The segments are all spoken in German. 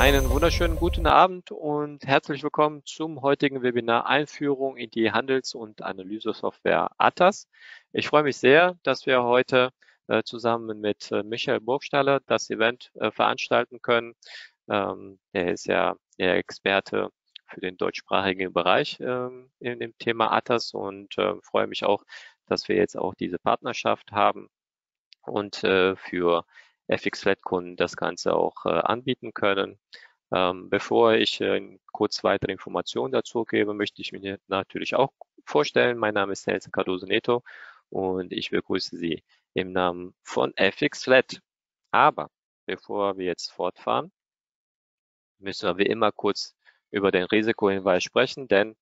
Einen wunderschönen guten Abend und herzlich willkommen zum heutigen Webinar Einführung in die Handels- und Analysesoftware ATAS. Ich freue mich sehr, dass wir heute äh, zusammen mit äh, Michael Burgstaller das Event äh, veranstalten können. Ähm, er ist ja der Experte für den deutschsprachigen Bereich ähm, in dem Thema ATAS und äh, freue mich auch, dass wir jetzt auch diese Partnerschaft haben und äh, für FX-Flat-Kunden das Ganze auch äh, anbieten können. Ähm, bevor ich äh, kurz weitere Informationen dazu gebe, möchte ich mich natürlich auch vorstellen. Mein Name ist Nelson Cardoso Neto und ich begrüße Sie im Namen von FX-Flat. Aber bevor wir jetzt fortfahren, müssen wir wie immer kurz über den Risikohinweis sprechen, denn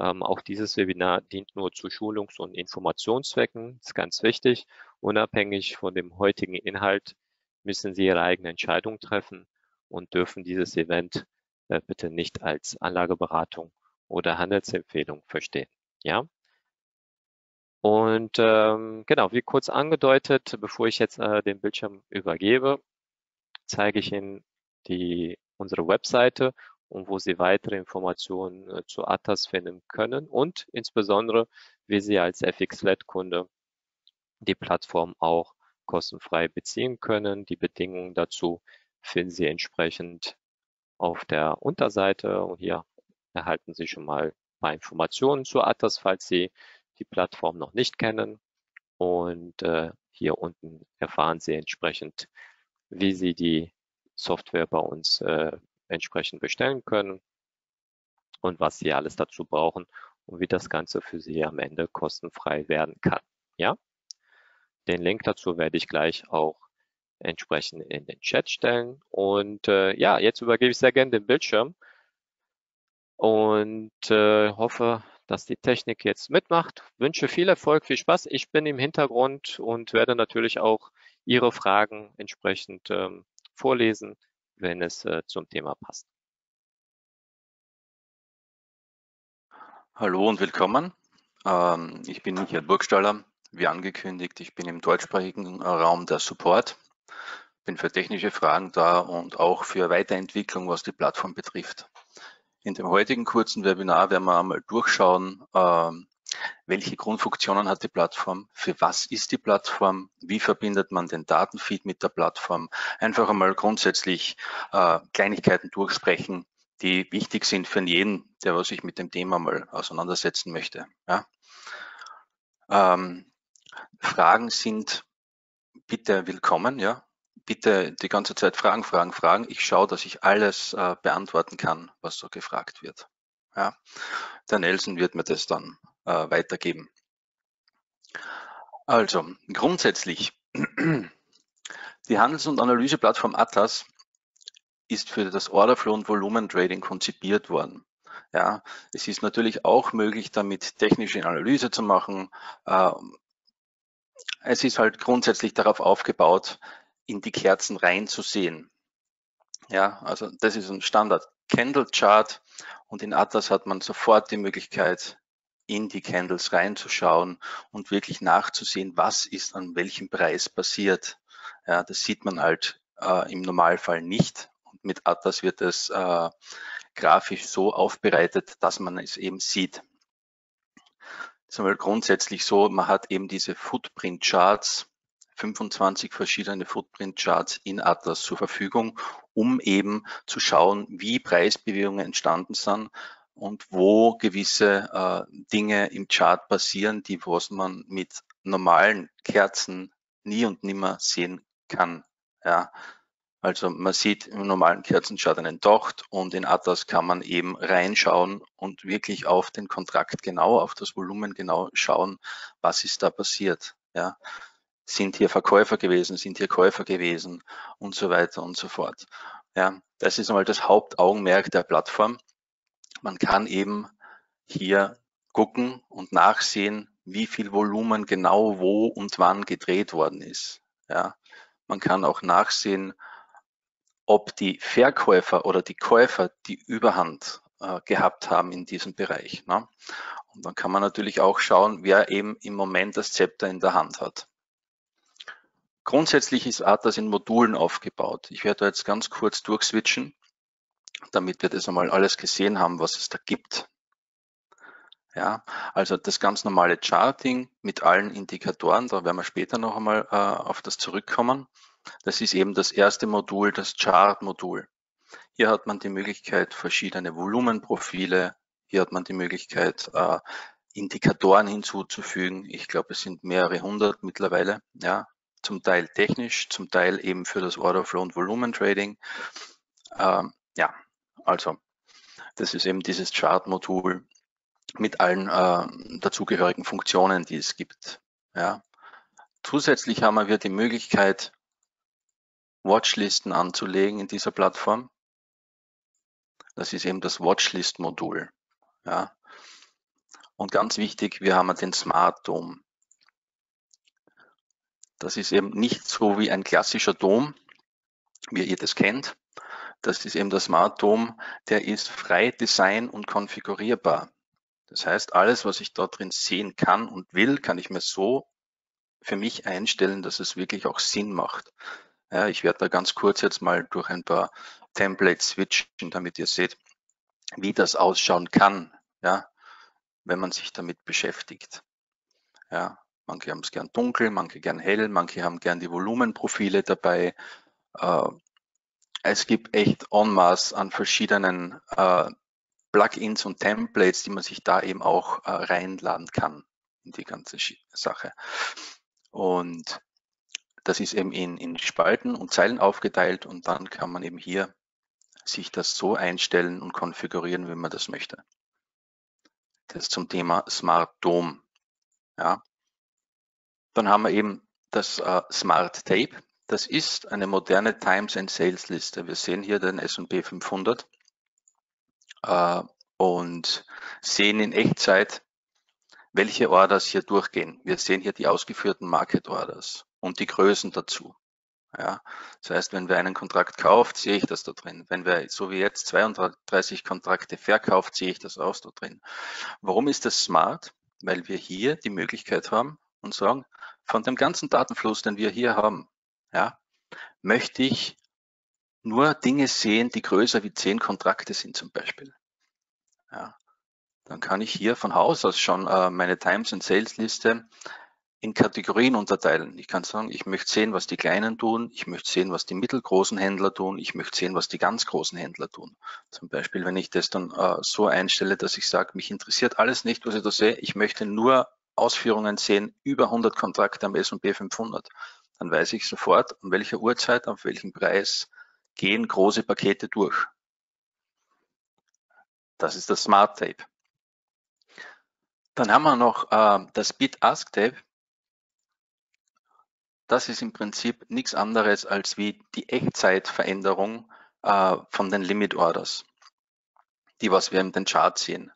ähm, auch dieses Webinar dient nur zu Schulungs- und Informationszwecken. Das ist ganz wichtig. Unabhängig von dem heutigen Inhalt müssen Sie Ihre eigene Entscheidung treffen und dürfen dieses Event äh, bitte nicht als Anlageberatung oder Handelsempfehlung verstehen. Ja. Und ähm, genau, wie kurz angedeutet, bevor ich jetzt äh, den Bildschirm übergebe, zeige ich Ihnen die, unsere Webseite und wo Sie weitere Informationen äh, zu ATAS finden können und insbesondere, wie Sie als FX-Flat-Kunde die Plattform auch kostenfrei beziehen können. Die Bedingungen dazu finden Sie entsprechend auf der Unterseite und hier erhalten Sie schon mal ein paar Informationen zu ATAS, falls Sie die Plattform noch nicht kennen. Und äh, hier unten erfahren Sie entsprechend, wie Sie die Software bei uns äh, entsprechend bestellen können und was Sie alles dazu brauchen und wie das Ganze für Sie am Ende kostenfrei werden kann. Ja, den Link dazu werde ich gleich auch entsprechend in den Chat stellen. Und äh, ja, jetzt übergebe ich sehr gerne den Bildschirm und äh, hoffe, dass die Technik jetzt mitmacht. Wünsche viel Erfolg, viel Spaß. Ich bin im Hintergrund und werde natürlich auch Ihre Fragen entsprechend ähm, vorlesen wenn es äh, zum Thema passt. Hallo und willkommen. Ähm, ich bin Michael Burgstaller. Wie angekündigt, ich bin im deutschsprachigen Raum der Support, bin für technische Fragen da und auch für Weiterentwicklung, was die Plattform betrifft. In dem heutigen kurzen Webinar werden wir einmal durchschauen, ähm, welche Grundfunktionen hat die Plattform? Für was ist die Plattform? Wie verbindet man den Datenfeed mit der Plattform? Einfach einmal grundsätzlich äh, Kleinigkeiten durchsprechen, die wichtig sind für jeden, der sich mit dem Thema mal auseinandersetzen möchte. Ähm, Fragen sind bitte willkommen, ja. Bitte die ganze Zeit Fragen, Fragen, Fragen. Ich schaue, dass ich alles äh, beantworten kann, was so gefragt wird. Ja. Der Nelson wird mir das dann äh, weitergeben. Also grundsätzlich, die Handels- und Analyseplattform Atlas ist für das Orderflow und Volumentrading konzipiert worden. Ja, es ist natürlich auch möglich, damit technische Analyse zu machen. Ähm, es ist halt grundsätzlich darauf aufgebaut, in die Kerzen reinzusehen. Ja, also das ist ein Standard Candle Chart und in Atlas hat man sofort die Möglichkeit, in die Candles reinzuschauen und wirklich nachzusehen, was ist an welchem Preis passiert. Ja, das sieht man halt äh, im Normalfall nicht. Und mit Atlas wird es äh, grafisch so aufbereitet, dass man es eben sieht. Ist einmal grundsätzlich so, man hat eben diese Footprint Charts, 25 verschiedene Footprint Charts in Atlas zur Verfügung, um eben zu schauen, wie Preisbewegungen entstanden sind, und wo gewisse äh, Dinge im Chart passieren, die was man mit normalen Kerzen nie und nimmer sehen kann. Ja. Also man sieht im normalen Kerzenchart einen Docht und in Atlas kann man eben reinschauen und wirklich auf den Kontrakt genau, auf das Volumen genau schauen, was ist da passiert. Ja. Sind hier Verkäufer gewesen, sind hier Käufer gewesen und so weiter und so fort. Ja, das ist einmal das Hauptaugenmerk der Plattform man kann eben hier gucken und nachsehen, wie viel Volumen genau wo und wann gedreht worden ist. Ja, man kann auch nachsehen, ob die Verkäufer oder die Käufer die Überhand äh, gehabt haben in diesem Bereich. Ne? Und dann kann man natürlich auch schauen, wer eben im Moment das Zepter in der Hand hat. Grundsätzlich ist Atlas in Modulen aufgebaut. Ich werde jetzt ganz kurz durchswitchen damit wir das einmal alles gesehen haben, was es da gibt. Ja, also das ganz normale Charting mit allen Indikatoren, da werden wir später noch einmal äh, auf das zurückkommen. Das ist eben das erste Modul, das Chart-Modul. Hier hat man die Möglichkeit, verschiedene Volumenprofile, hier hat man die Möglichkeit, äh, Indikatoren hinzuzufügen. Ich glaube, es sind mehrere hundert mittlerweile, ja, zum Teil technisch, zum Teil eben für das Order Flow und Volumen Trading. Ähm, ja, also das ist eben dieses Chart-Modul mit allen äh, dazugehörigen Funktionen, die es gibt. Ja. Zusätzlich haben wir die Möglichkeit, Watchlisten anzulegen in dieser Plattform. Das ist eben das Watchlist-Modul. Ja. Und ganz wichtig, wir haben den Smart Dome. Das ist eben nicht so wie ein klassischer Dom, wie ihr das kennt. Das ist eben der Smart Dome, der ist frei design und konfigurierbar. Das heißt, alles, was ich dort drin sehen kann und will, kann ich mir so für mich einstellen, dass es wirklich auch Sinn macht. Ja, ich werde da ganz kurz jetzt mal durch ein paar Templates switchen, damit ihr seht, wie das ausschauen kann, ja, wenn man sich damit beschäftigt. Ja, manche haben es gern dunkel, manche gern hell, manche haben gern die Volumenprofile dabei. Äh, es gibt echt en masse an verschiedenen äh, Plugins und Templates, die man sich da eben auch äh, reinladen kann in die ganze Sache. Und das ist eben in, in Spalten und Zeilen aufgeteilt und dann kann man eben hier sich das so einstellen und konfigurieren, wie man das möchte. Das zum Thema Smart Dome. Ja. Dann haben wir eben das äh, Smart Tape. Das ist eine moderne Times and Sales Liste. Wir sehen hier den S&P 500 äh, und sehen in Echtzeit, welche Orders hier durchgehen. Wir sehen hier die ausgeführten Market Orders und die Größen dazu. Ja, das heißt, wenn wer einen Kontrakt kauft, sehe ich das da drin. Wenn wer so wie jetzt 32 Kontrakte verkauft, sehe ich das auch da drin. Warum ist das smart? Weil wir hier die Möglichkeit haben und sagen, von dem ganzen Datenfluss, den wir hier haben, ja, möchte ich nur Dinge sehen, die größer wie zehn Kontrakte sind zum Beispiel. Ja, dann kann ich hier von Haus aus schon äh, meine Times and Sales Liste in Kategorien unterteilen. Ich kann sagen, ich möchte sehen, was die Kleinen tun, ich möchte sehen, was die mittelgroßen Händler tun, ich möchte sehen, was die ganz großen Händler tun. Zum Beispiel, wenn ich das dann äh, so einstelle, dass ich sage, mich interessiert alles nicht, was ich da sehe, ich möchte nur Ausführungen sehen über 100 Kontrakte am S&P 500. Dann weiß ich sofort, um welcher Uhrzeit, auf welchen Preis gehen große Pakete durch. Das ist das Smart Tape. Dann haben wir noch äh, das Bid-Ask Tape. Das ist im Prinzip nichts anderes als wie die Echtzeitveränderung äh, von den Limit Orders, die was wir in den Chart sehen.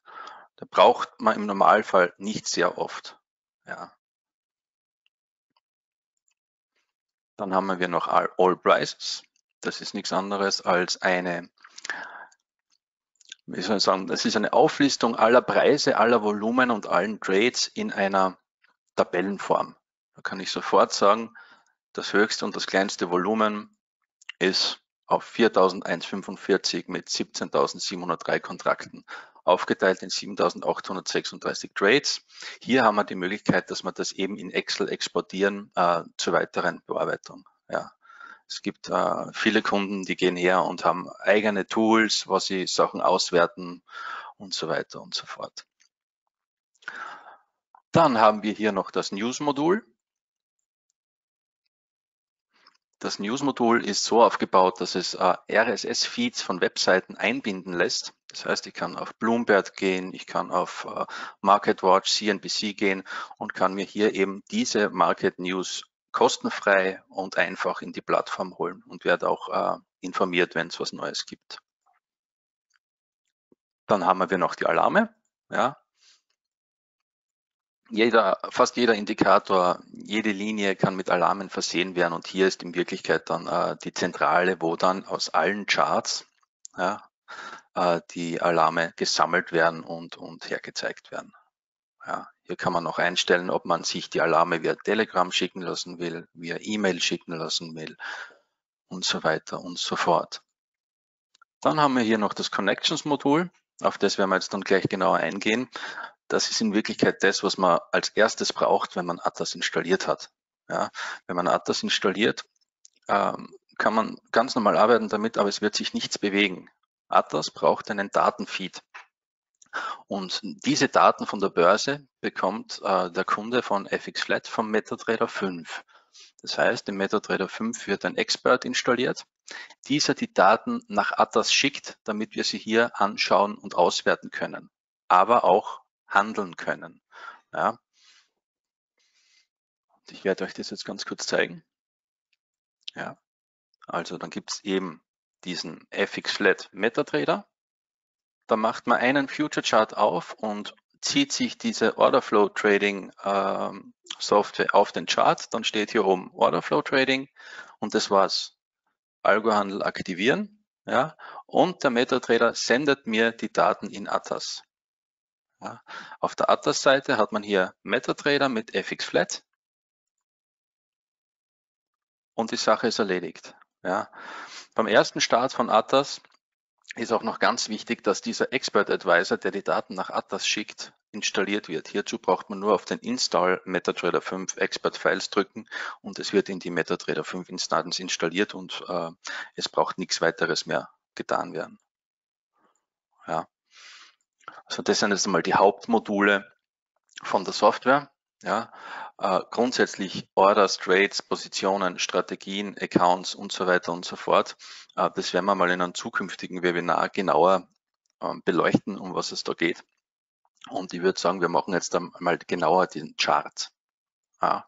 Da braucht man im Normalfall nicht sehr oft. Ja. Dann haben wir noch All, All Prices. Das ist nichts anderes als eine wie soll ich sagen, das ist eine Auflistung aller Preise, aller Volumen und allen Trades in einer Tabellenform. Da kann ich sofort sagen, das höchste und das kleinste Volumen ist auf 4.145 mit 17.703 Kontrakten aufgeteilt in 7.836 Trades. Hier haben wir die Möglichkeit, dass wir das eben in Excel exportieren äh, zur weiteren Bearbeitung. Ja. Es gibt äh, viele Kunden, die gehen her und haben eigene Tools, was sie Sachen auswerten und so weiter und so fort. Dann haben wir hier noch das News-Modul. Das News-Modul ist so aufgebaut, dass es äh, RSS-Feeds von Webseiten einbinden lässt. Das heißt, ich kann auf Bloomberg gehen, ich kann auf äh, MarketWatch, CNBC gehen und kann mir hier eben diese Market News kostenfrei und einfach in die Plattform holen und werde auch äh, informiert, wenn es was Neues gibt. Dann haben wir noch die Alarme. Ja. Jeder, fast jeder Indikator, jede Linie kann mit Alarmen versehen werden und hier ist in Wirklichkeit dann äh, die Zentrale, wo dann aus allen Charts ja, äh, die Alarme gesammelt werden und, und hergezeigt werden. Ja, hier kann man noch einstellen, ob man sich die Alarme via Telegram schicken lassen will, via E-Mail schicken lassen will und so weiter und so fort. Dann haben wir hier noch das Connections-Modul, auf das werden wir jetzt dann gleich genauer eingehen. Das ist in Wirklichkeit das, was man als erstes braucht, wenn man Atlas installiert hat. Ja, wenn man Atlas installiert, ähm, kann man ganz normal arbeiten damit, aber es wird sich nichts bewegen. Atlas braucht einen Datenfeed. Und diese Daten von der Börse bekommt äh, der Kunde von FXFlat vom MetaTrader 5. Das heißt, im MetaTrader 5 wird ein Expert installiert, dieser die Daten nach Atlas schickt, damit wir sie hier anschauen und auswerten können, aber auch handeln können. Ja. Ich werde euch das jetzt ganz kurz zeigen. Ja. Also dann gibt es eben diesen FX-Flat MetaTrader. Da macht man einen Future Chart auf und zieht sich diese Orderflow Trading ähm, Software auf den Chart. Dann steht hier oben Orderflow Trading und das war's. Algohandel aktivieren. Ja, und der MetaTrader sendet mir die Daten in Atas. Ja, auf der Atas-Seite hat man hier MetaTrader mit FX-Flat und die Sache ist erledigt. Ja. Beim ersten Start von Atas ist auch noch ganz wichtig, dass dieser Expert Advisor, der die Daten nach Atas schickt, installiert wird. Hierzu braucht man nur auf den Install MetaTrader 5 Expert Files drücken und es wird in die MetaTrader 5 Instanz installiert und äh, es braucht nichts weiteres mehr getan werden. Ja. Also das sind jetzt einmal die Hauptmodule von der Software. Ja, äh, grundsätzlich Orders, Trades, Positionen, Strategien, Accounts und so weiter und so fort. Äh, das werden wir mal in einem zukünftigen Webinar genauer äh, beleuchten, um was es da geht. Und ich würde sagen, wir machen jetzt einmal genauer den Chart. Ja.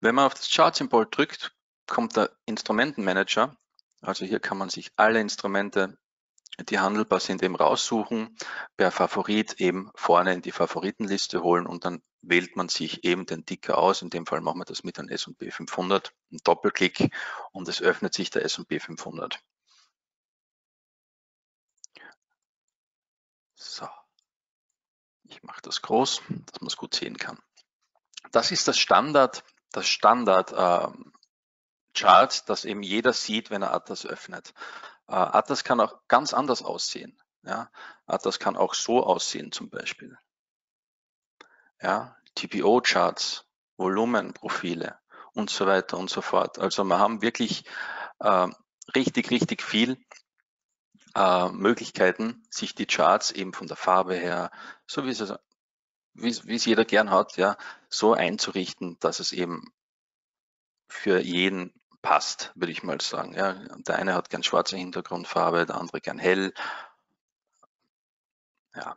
Wenn man auf das Chart-Symbol drückt, kommt der Instrumentenmanager. Also hier kann man sich alle Instrumente die handelbar sind, eben raussuchen, per Favorit eben vorne in die Favoritenliste holen und dann wählt man sich eben den Ticker aus. In dem Fall machen wir das mit einem S&P 500, ein Doppelklick und es öffnet sich der S&P 500. So, ich mache das groß, dass man es gut sehen kann. Das ist das Standard, das Standard äh, Chart, das eben jeder sieht, wenn er Atlas öffnet. Äh, Atlas kann auch ganz anders aussehen. Ja, Atlas kann auch so aussehen zum Beispiel. Ja, TPO-Charts, Volumenprofile und so weiter und so fort. Also wir haben wirklich äh, richtig, richtig viel äh, Möglichkeiten, sich die Charts eben von der Farbe her, so wie es, wie, es jeder gern hat, ja, so einzurichten, dass es eben für jeden passt, würde ich mal sagen. Ja, der eine hat gern schwarze Hintergrundfarbe, der andere gern hell. Ja.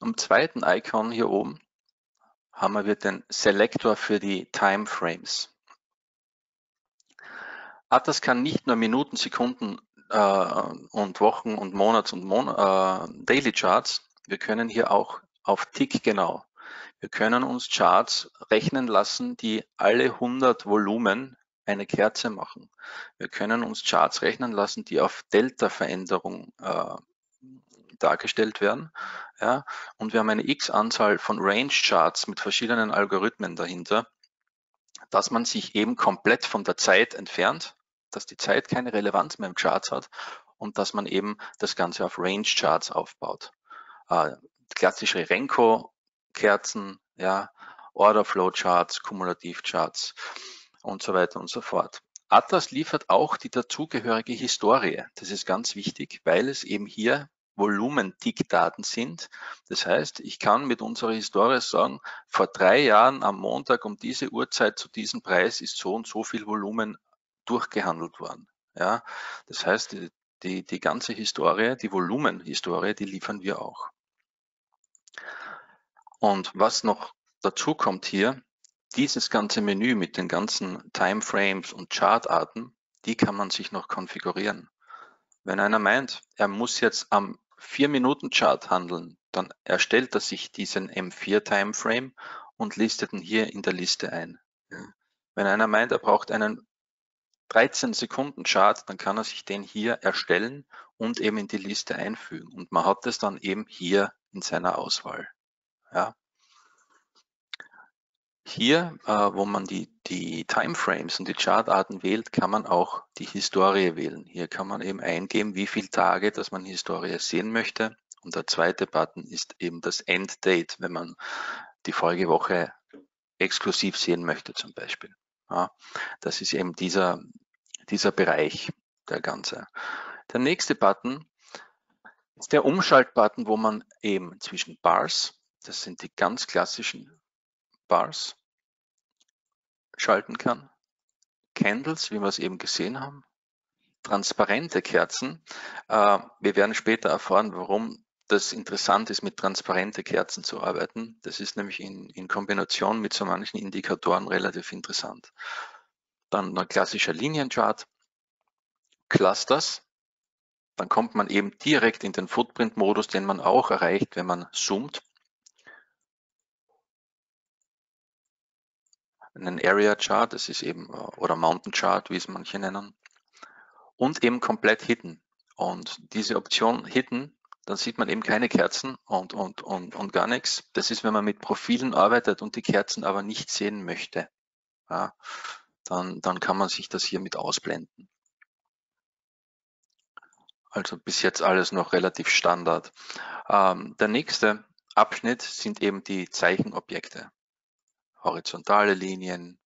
Am zweiten Icon hier oben haben wir den Selektor für die Timeframes. Atlas kann nicht nur Minuten, Sekunden äh, und Wochen und Monats und Mon äh, Daily Charts. Wir können hier auch auf Tick genau. Wir können uns Charts rechnen lassen, die alle 100 Volumen eine Kerze machen. Wir können uns Charts rechnen lassen, die auf Delta-Veränderung äh, dargestellt werden. Ja, und wir haben eine x-Anzahl von Range-Charts mit verschiedenen Algorithmen dahinter, dass man sich eben komplett von der Zeit entfernt, dass die Zeit keine Relevanz mehr im Charts hat und dass man eben das Ganze auf Range-Charts aufbaut. Äh, klassische Renko-Kerzen, ja, Order-Flow-Charts, Kumulativ-Charts und so weiter und so fort. Atlas liefert auch die dazugehörige Historie. Das ist ganz wichtig, weil es eben hier Volumen-Tick-Daten sind. Das heißt, ich kann mit unserer Historie sagen, vor drei Jahren am Montag um diese Uhrzeit zu diesem Preis ist so und so viel Volumen durchgehandelt worden. Ja, das heißt, die, die, die ganze Historie, die Volumenhistorie, die liefern wir auch. Und was noch dazu kommt hier, dieses ganze Menü mit den ganzen Timeframes und Chartarten, die kann man sich noch konfigurieren. Wenn einer meint, er muss jetzt am 4-Minuten-Chart handeln, dann erstellt er sich diesen M4 Timeframe und listet ihn hier in der Liste ein. Wenn einer meint, er braucht einen 13 Sekunden Chart, dann kann er sich den hier erstellen und eben in die Liste einfügen. Und man hat es dann eben hier in seiner Auswahl. Ja. Hier, äh, wo man die, die Timeframes und die Chartarten wählt, kann man auch die Historie wählen. Hier kann man eben eingeben, wie viele Tage, dass man Historie sehen möchte. Und der zweite Button ist eben das Enddate, wenn man die Folgewoche exklusiv sehen möchte zum Beispiel. Ja, das ist eben dieser, dieser Bereich, der ganze. Der nächste Button ist der Umschaltbutton, wo man eben zwischen Bars, das sind die ganz klassischen Bars schalten kann, Candles, wie wir es eben gesehen haben, transparente Kerzen. Äh, wir werden später erfahren, warum das interessant ist, mit transparente Kerzen zu arbeiten. Das ist nämlich in, in Kombination mit so manchen Indikatoren relativ interessant. Dann ein klassischer Linienchart, Clusters. Dann kommt man eben direkt in den Footprint-Modus, den man auch erreicht, wenn man zoomt. Einen Area Chart, das ist eben, äh, oder Mountain Chart, wie es manche nennen, und eben komplett Hidden. Und diese Option Hidden, dann sieht man eben keine Kerzen und, und, und, und gar nichts. Das ist, wenn man mit Profilen arbeitet und die Kerzen aber nicht sehen möchte. Ja, dann, dann kann man sich das hier mit ausblenden. Also bis jetzt alles noch relativ Standard. Ähm, der nächste Abschnitt sind eben die Zeichenobjekte horizontale Linien,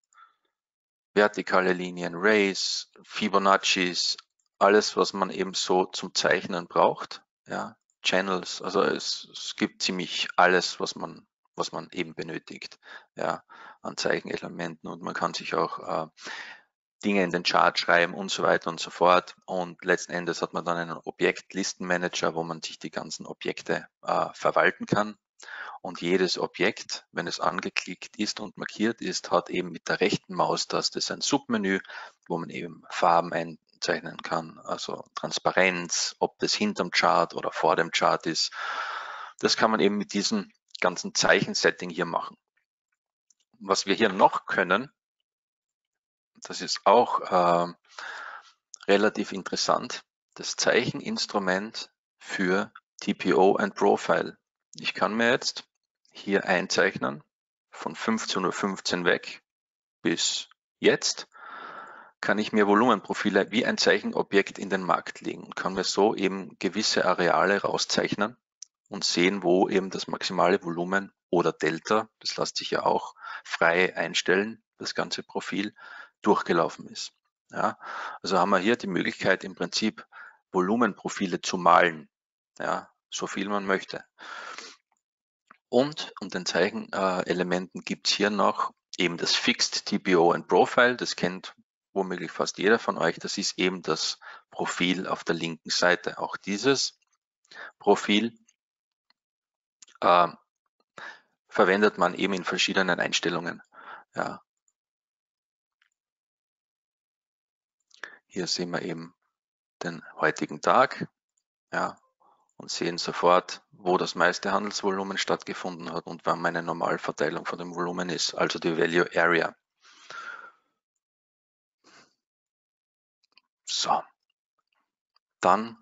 vertikale Linien, Rays, Fibonaccis, alles, was man eben so zum Zeichnen braucht. Ja, Channels, also es, es gibt ziemlich alles, was man, was man eben benötigt, ja, an Zeichenelementen und man kann sich auch äh, Dinge in den Chart schreiben und so weiter und so fort. Und letzten Endes hat man dann einen Objektlistenmanager, wo man sich die ganzen Objekte äh, verwalten kann. Und jedes Objekt, wenn es angeklickt ist und markiert ist, hat eben mit der rechten Maustaste sein Submenü, wo man eben Farben einzeichnen kann, also Transparenz, ob das hinterm Chart oder vor dem Chart ist. Das kann man eben mit diesem ganzen Zeichensetting hier machen. Was wir hier noch können, das ist auch äh, relativ interessant, das Zeicheninstrument für TPO and Profile. Ich kann mir jetzt hier einzeichnen, von 15.15 Uhr weg bis jetzt, kann ich mir Volumenprofile wie ein Zeichenobjekt in den Markt legen und kann mir so eben gewisse Areale rauszeichnen und sehen, wo eben das maximale Volumen oder Delta, das lässt sich ja auch frei einstellen, das ganze Profil durchgelaufen ist. Ja, also haben wir hier die Möglichkeit im Prinzip Volumenprofile zu malen, ja, so viel man möchte. Und um den Zeichenelementen gibt es hier noch eben das Fixed TPO and Profile. Das kennt womöglich fast jeder von euch. Das ist eben das Profil auf der linken Seite. Auch dieses Profil äh, verwendet man eben in verschiedenen Einstellungen. Ja. Hier sehen wir eben den heutigen Tag. Ja, und sehen sofort, wo das meiste Handelsvolumen stattgefunden hat und wann meine Normalverteilung von dem Volumen ist, also die Value Area. So, dann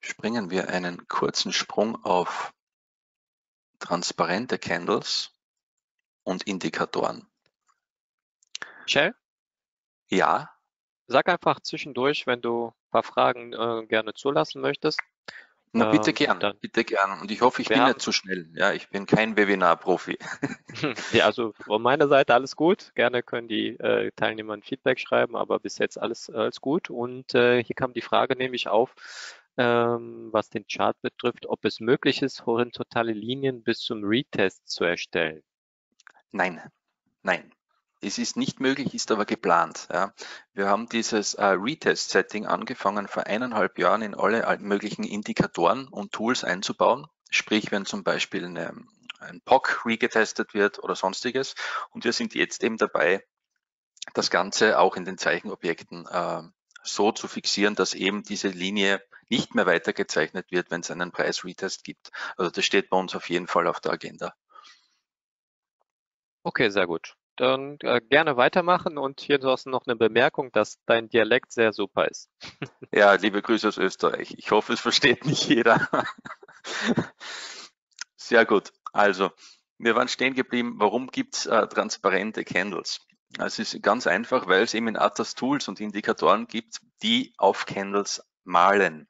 springen wir einen kurzen Sprung auf transparente Candles und Indikatoren. Shell? Ja. Sag einfach zwischendurch, wenn du ein paar Fragen äh, gerne zulassen möchtest. Na, bitte ähm, gern, dann, bitte gern. Und ich hoffe, ich bin haben, nicht zu schnell. Ja, ich bin kein Webinar-Profi. ja, also von meiner Seite alles gut. Gerne können die äh, Teilnehmer ein Feedback schreiben, aber bis jetzt alles, alles gut. Und äh, hier kam die Frage nämlich auf, ähm, was den Chart betrifft, ob es möglich ist, horizontale Linien bis zum Retest zu erstellen. Nein, nein. Es ist nicht möglich, ist aber geplant. Ja. Wir haben dieses äh, Retest-Setting angefangen vor eineinhalb Jahren in alle möglichen Indikatoren und Tools einzubauen. Sprich, wenn zum Beispiel eine, ein POC regetestet wird oder sonstiges. Und wir sind jetzt eben dabei, das Ganze auch in den Zeichenobjekten äh, so zu fixieren, dass eben diese Linie nicht mehr weitergezeichnet wird, wenn es einen Preis-Retest gibt. Also das steht bei uns auf jeden Fall auf der Agenda. Okay, sehr gut dann äh, gerne weitermachen und hier du noch eine Bemerkung, dass dein Dialekt sehr super ist. ja, liebe Grüße aus Österreich. Ich hoffe, es versteht nicht jeder. sehr gut. Also, wir waren stehen geblieben, warum gibt es äh, transparente Candles? Es ist ganz einfach, weil es eben in Atas Tools und Indikatoren gibt, die auf Candles malen.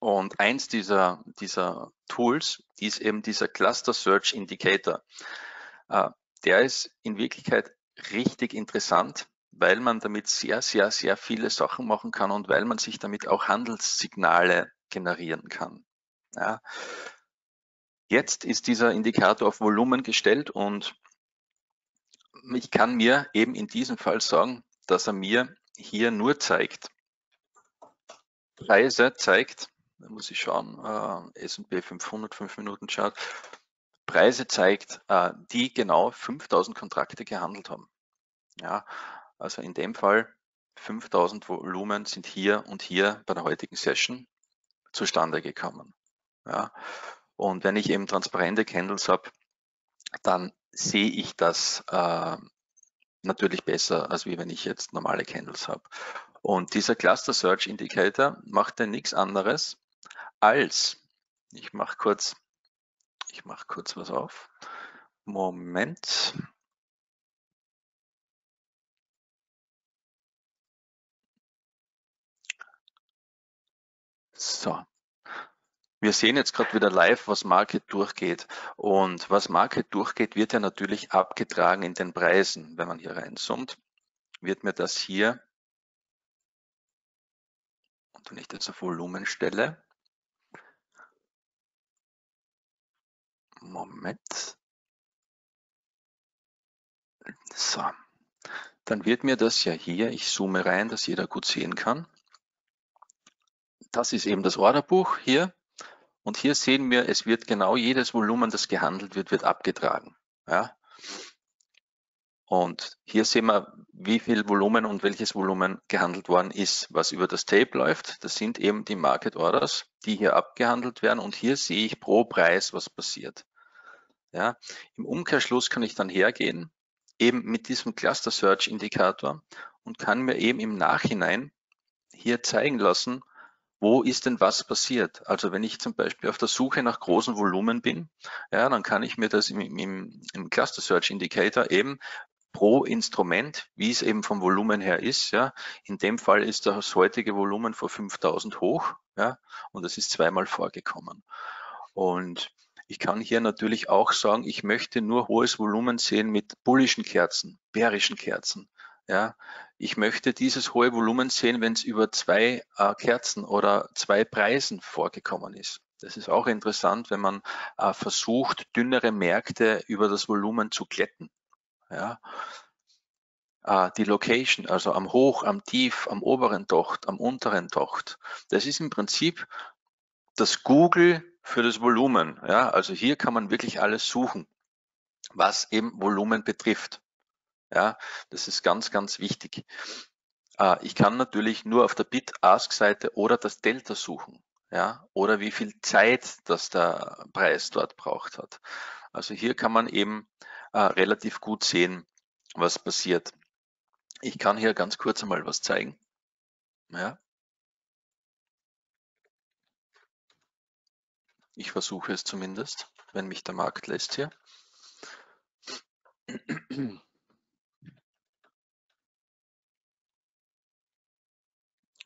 Und eins dieser, dieser Tools ist eben dieser Cluster Search Indicator. Der ist in Wirklichkeit richtig interessant, weil man damit sehr, sehr, sehr viele Sachen machen kann und weil man sich damit auch Handelssignale generieren kann. Ja. Jetzt ist dieser Indikator auf Volumen gestellt und ich kann mir eben in diesem Fall sagen, dass er mir hier nur zeigt, Preise zeigt, da muss ich schauen, äh, S&P 500, 5 Minuten Chart, Preise zeigt, äh, die genau 5000 Kontrakte gehandelt haben. Ja, also in dem Fall 5000 Volumen sind hier und hier bei der heutigen Session zustande gekommen. Ja, und wenn ich eben transparente Candles habe, dann sehe ich das äh, natürlich besser, als wie wenn ich jetzt normale Candles habe. Und dieser Cluster Search Indicator macht dann nichts anderes als, ich mache kurz, ich mache kurz was auf. Moment. So, wir sehen jetzt gerade wieder live, was Market durchgeht. Und was Market durchgeht, wird ja natürlich abgetragen in den Preisen. Wenn man hier reinzoomt, wird mir das hier, und wenn ich das auf Volumen stelle, Moment. So, dann wird mir das ja hier, ich zoome rein, dass jeder gut sehen kann. Das ist eben das Orderbuch hier. Und hier sehen wir, es wird genau jedes Volumen, das gehandelt wird, wird abgetragen. Ja? Und hier sehen wir, wie viel Volumen und welches Volumen gehandelt worden ist. Was über das Tape läuft, das sind eben die Market Orders, die hier abgehandelt werden. Und hier sehe ich pro Preis, was passiert. Ja, Im Umkehrschluss kann ich dann hergehen, eben mit diesem Cluster Search Indikator und kann mir eben im Nachhinein hier zeigen lassen, wo ist denn was passiert? Also wenn ich zum Beispiel auf der Suche nach großen Volumen bin, ja, dann kann ich mir das im, im, im Cluster Search Indicator eben pro Instrument, wie es eben vom Volumen her ist. Ja. In dem Fall ist das heutige Volumen vor 5000 hoch ja, und das ist zweimal vorgekommen. Und ich kann hier natürlich auch sagen, ich möchte nur hohes Volumen sehen mit bullischen Kerzen, bärischen Kerzen. Ja, ich möchte dieses hohe Volumen sehen, wenn es über zwei äh, Kerzen oder zwei Preisen vorgekommen ist. Das ist auch interessant, wenn man äh, versucht, dünnere Märkte über das Volumen zu glätten. Ja. Äh, die Location, also am Hoch, am Tief, am oberen Tocht, am unteren Tocht, das ist im Prinzip das Google für das Volumen. Ja. Also hier kann man wirklich alles suchen, was eben Volumen betrifft. Ja, das ist ganz, ganz wichtig. Äh, ich kann natürlich nur auf der Bid-Ask-Seite oder das Delta suchen. Ja, oder wie viel Zeit das der Preis dort braucht hat. Also hier kann man eben äh, relativ gut sehen, was passiert. Ich kann hier ganz kurz einmal was zeigen. Ja. Ich versuche es zumindest, wenn mich der Markt lässt hier.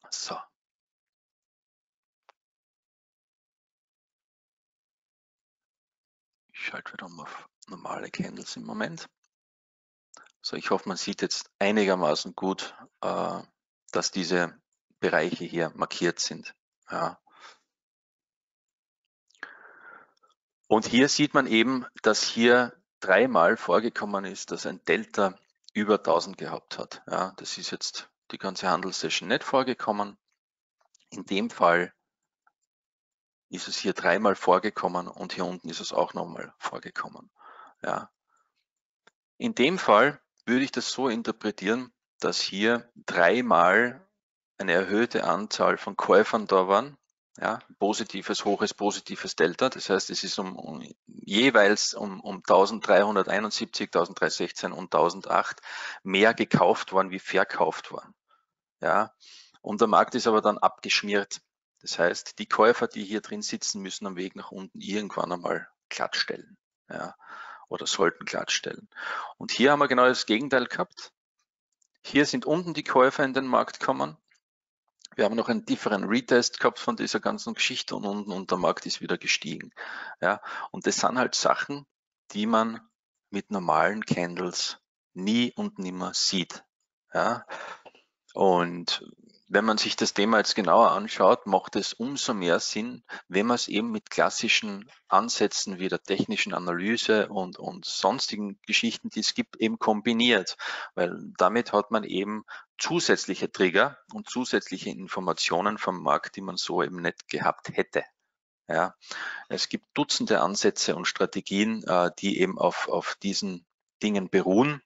So. Ich schalte wieder um auf normale Candles im Moment. So, ich hoffe, man sieht jetzt einigermaßen gut, äh, dass diese Bereiche hier markiert sind. Ja. Und hier sieht man eben, dass hier dreimal vorgekommen ist, dass ein Delta über 1000 gehabt hat. Ja, das ist jetzt die ganze Handelssession nicht vorgekommen. In dem Fall ist es hier dreimal vorgekommen und hier unten ist es auch nochmal vorgekommen. Ja. In dem Fall würde ich das so interpretieren, dass hier dreimal eine erhöhte Anzahl von Käufern da waren, ja, positives, hohes, positives Delta. Das heißt, es ist um, um jeweils um, um 1371, 1316 und 1008 mehr gekauft worden, wie verkauft worden. Ja, und der Markt ist aber dann abgeschmiert. Das heißt, die Käufer, die hier drin sitzen, müssen am Weg nach unten irgendwann einmal glattstellen. ja, oder sollten glattstellen. Und hier haben wir genau das Gegenteil gehabt. Hier sind unten die Käufer in den Markt gekommen. Wir haben noch einen tieferen Retest gehabt von dieser ganzen Geschichte und unten und der Markt ist wieder gestiegen. Ja, und das sind halt Sachen, die man mit normalen Candles nie und nimmer sieht. Ja, und wenn man sich das Thema jetzt genauer anschaut, macht es umso mehr Sinn, wenn man es eben mit klassischen Ansätzen wie der technischen Analyse und, und sonstigen Geschichten, die es gibt, eben kombiniert. Weil damit hat man eben zusätzliche Trigger und zusätzliche Informationen vom Markt, die man so eben nicht gehabt hätte. Ja, es gibt Dutzende Ansätze und Strategien, äh, die eben auf, auf diesen Dingen beruhen.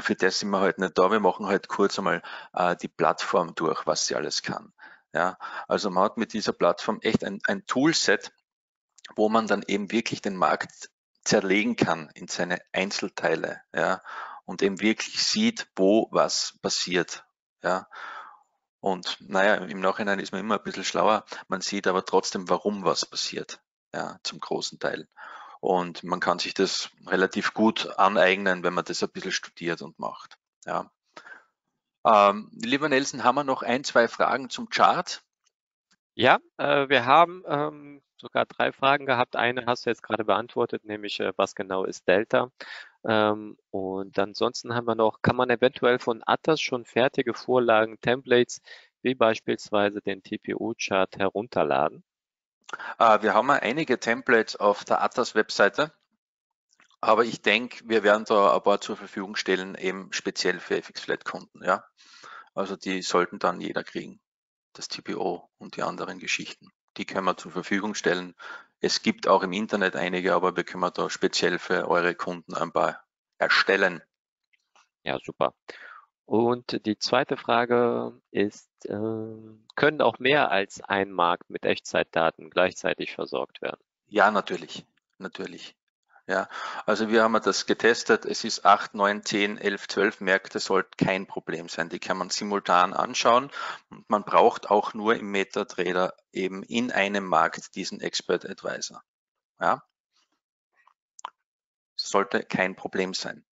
Für das sind wir halt nicht da. Wir machen halt kurz einmal äh, die Plattform durch, was sie alles kann. Ja, also man hat mit dieser Plattform echt ein, ein Toolset, wo man dann eben wirklich den Markt zerlegen kann in seine Einzelteile, ja, und eben wirklich sieht, wo was passiert, ja. Und naja, im Nachhinein ist man immer ein bisschen schlauer. Man sieht aber trotzdem, warum was passiert, ja, zum großen Teil. Und man kann sich das relativ gut aneignen, wenn man das ein bisschen studiert und macht. Ja. Ähm, lieber Nelson, haben wir noch ein, zwei Fragen zum Chart? Ja, äh, wir haben ähm, sogar drei Fragen gehabt. Eine hast du jetzt gerade beantwortet, nämlich äh, was genau ist Delta? Ähm, und ansonsten haben wir noch, kann man eventuell von Atlas schon fertige Vorlagen, Templates, wie beispielsweise den TPU-Chart herunterladen? Äh, wir haben einige Templates auf der Atlas-Webseite, aber ich denke, wir werden da ein paar zur Verfügung stellen, eben speziell für FX-Flat-Kunden. Ja? Also die sollten dann jeder kriegen, das TPO und die anderen Geschichten. Die können wir zur Verfügung stellen. Es gibt auch im Internet einige, aber wir können da speziell für eure Kunden ein paar erstellen. Ja, super. Und die zweite Frage ist, äh, können auch mehr als ein Markt mit Echtzeitdaten gleichzeitig versorgt werden? Ja, natürlich, natürlich. Ja, also wir haben das getestet. Es ist 8, 9, 10, 11, 12 Märkte, sollte kein Problem sein. Die kann man simultan anschauen und man braucht auch nur im MetaTrader eben in einem Markt diesen Expert Advisor. Ja, sollte kein Problem sein.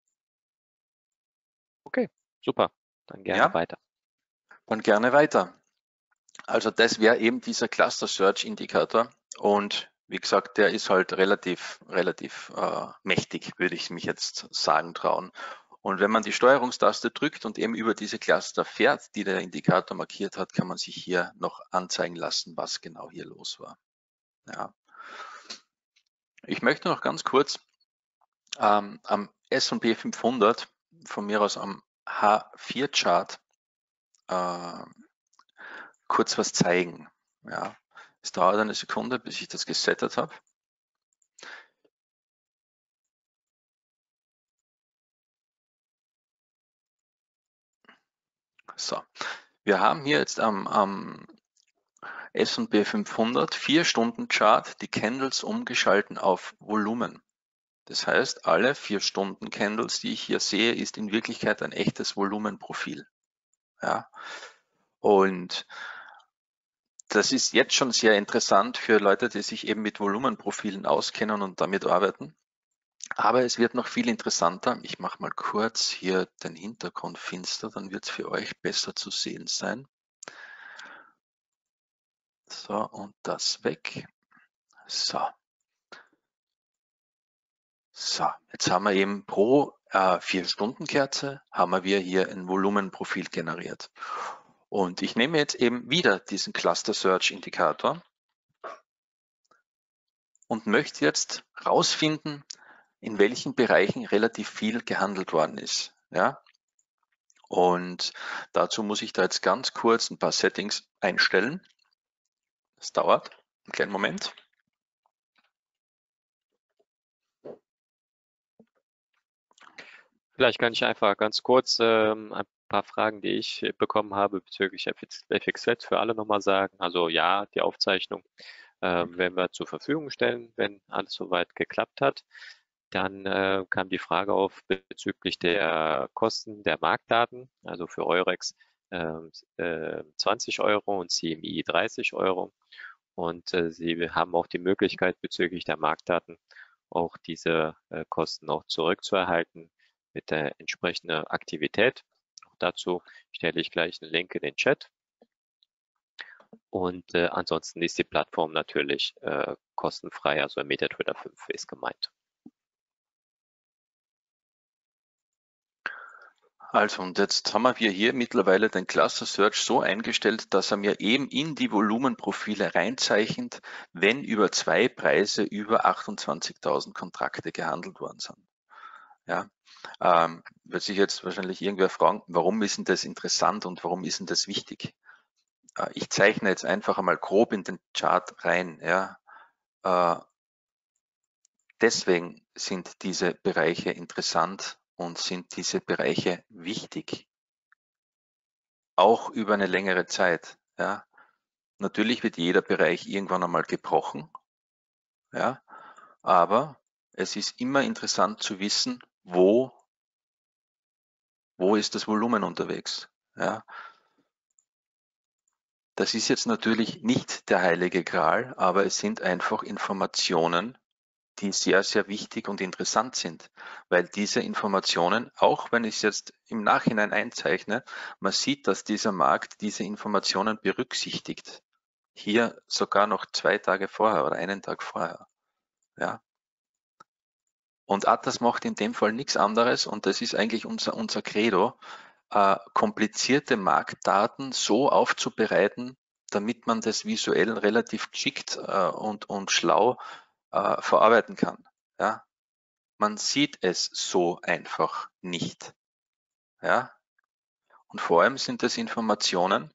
Okay. Super, dann gerne ja, weiter. Dann gerne weiter. Also das wäre eben dieser Cluster Search Indikator und wie gesagt, der ist halt relativ, relativ äh, mächtig, würde ich mich jetzt sagen trauen. Und wenn man die Steuerungstaste drückt und eben über diese Cluster fährt, die der Indikator markiert hat, kann man sich hier noch anzeigen lassen, was genau hier los war. Ja. Ich möchte noch ganz kurz ähm, am S&P 500, von mir aus am H4-Chart äh, kurz was zeigen. Ja, es dauert eine Sekunde, bis ich das gesettet habe. So, wir haben hier jetzt am, am S&P 500 vier Stunden Chart die Candles umgeschalten auf Volumen. Das heißt, alle vier Stunden Candles, die ich hier sehe, ist in Wirklichkeit ein echtes Volumenprofil. Ja. Und das ist jetzt schon sehr interessant für Leute, die sich eben mit Volumenprofilen auskennen und damit arbeiten. Aber es wird noch viel interessanter. Ich mache mal kurz hier den Hintergrund finster, dann wird es für euch besser zu sehen sein. So, und das weg. So. So, jetzt haben wir eben pro äh, 4-Stunden-Kerze haben wir hier ein Volumenprofil generiert. Und ich nehme jetzt eben wieder diesen Cluster Search Indikator und möchte jetzt rausfinden, in welchen Bereichen relativ viel gehandelt worden ist. Ja? Und dazu muss ich da jetzt ganz kurz ein paar Settings einstellen. Das dauert einen kleinen Moment. Vielleicht kann ich einfach ganz kurz ähm, ein paar Fragen, die ich bekommen habe bezüglich FXZ für alle nochmal sagen. Also ja, die Aufzeichnung äh, werden wir zur Verfügung stellen, wenn alles soweit geklappt hat. Dann äh, kam die Frage auf bezüglich der Kosten der Marktdaten, also für Eurex äh, 20 Euro und CMI 30 Euro. Und äh, Sie haben auch die Möglichkeit bezüglich der Marktdaten auch diese äh, Kosten auch zurückzuerhalten mit der entsprechenden Aktivität. Dazu stelle ich gleich einen Link in den Chat. Und äh, ansonsten ist die Plattform natürlich äh, kostenfrei, also MetaTrader 5 ist gemeint. Also und jetzt haben wir hier mittlerweile den Cluster Search so eingestellt, dass er mir eben in die Volumenprofile reinzeichnet, wenn über zwei Preise über 28.000 Kontrakte gehandelt worden sind. Ja, ähm, wird sich jetzt wahrscheinlich irgendwer fragen, warum ist denn das interessant und warum ist denn das wichtig? Äh, ich zeichne jetzt einfach einmal grob in den Chart rein. Ja. Äh, deswegen sind diese Bereiche interessant und sind diese Bereiche wichtig. Auch über eine längere Zeit. Ja. Natürlich wird jeder Bereich irgendwann einmal gebrochen. Ja. Aber es ist immer interessant zu wissen, wo, wo ist das Volumen unterwegs. Ja. Das ist jetzt natürlich nicht der heilige Gral, aber es sind einfach Informationen, die sehr, sehr wichtig und interessant sind, weil diese Informationen, auch wenn ich es jetzt im Nachhinein einzeichne, man sieht, dass dieser Markt diese Informationen berücksichtigt. Hier sogar noch zwei Tage vorher oder einen Tag vorher. Ja. Und Atlas macht in dem Fall nichts anderes und das ist eigentlich unser, unser Credo, äh, komplizierte Marktdaten so aufzubereiten, damit man das visuell relativ geschickt äh, und, und schlau äh, verarbeiten kann. Ja? Man sieht es so einfach nicht. Ja? Und vor allem sind das Informationen,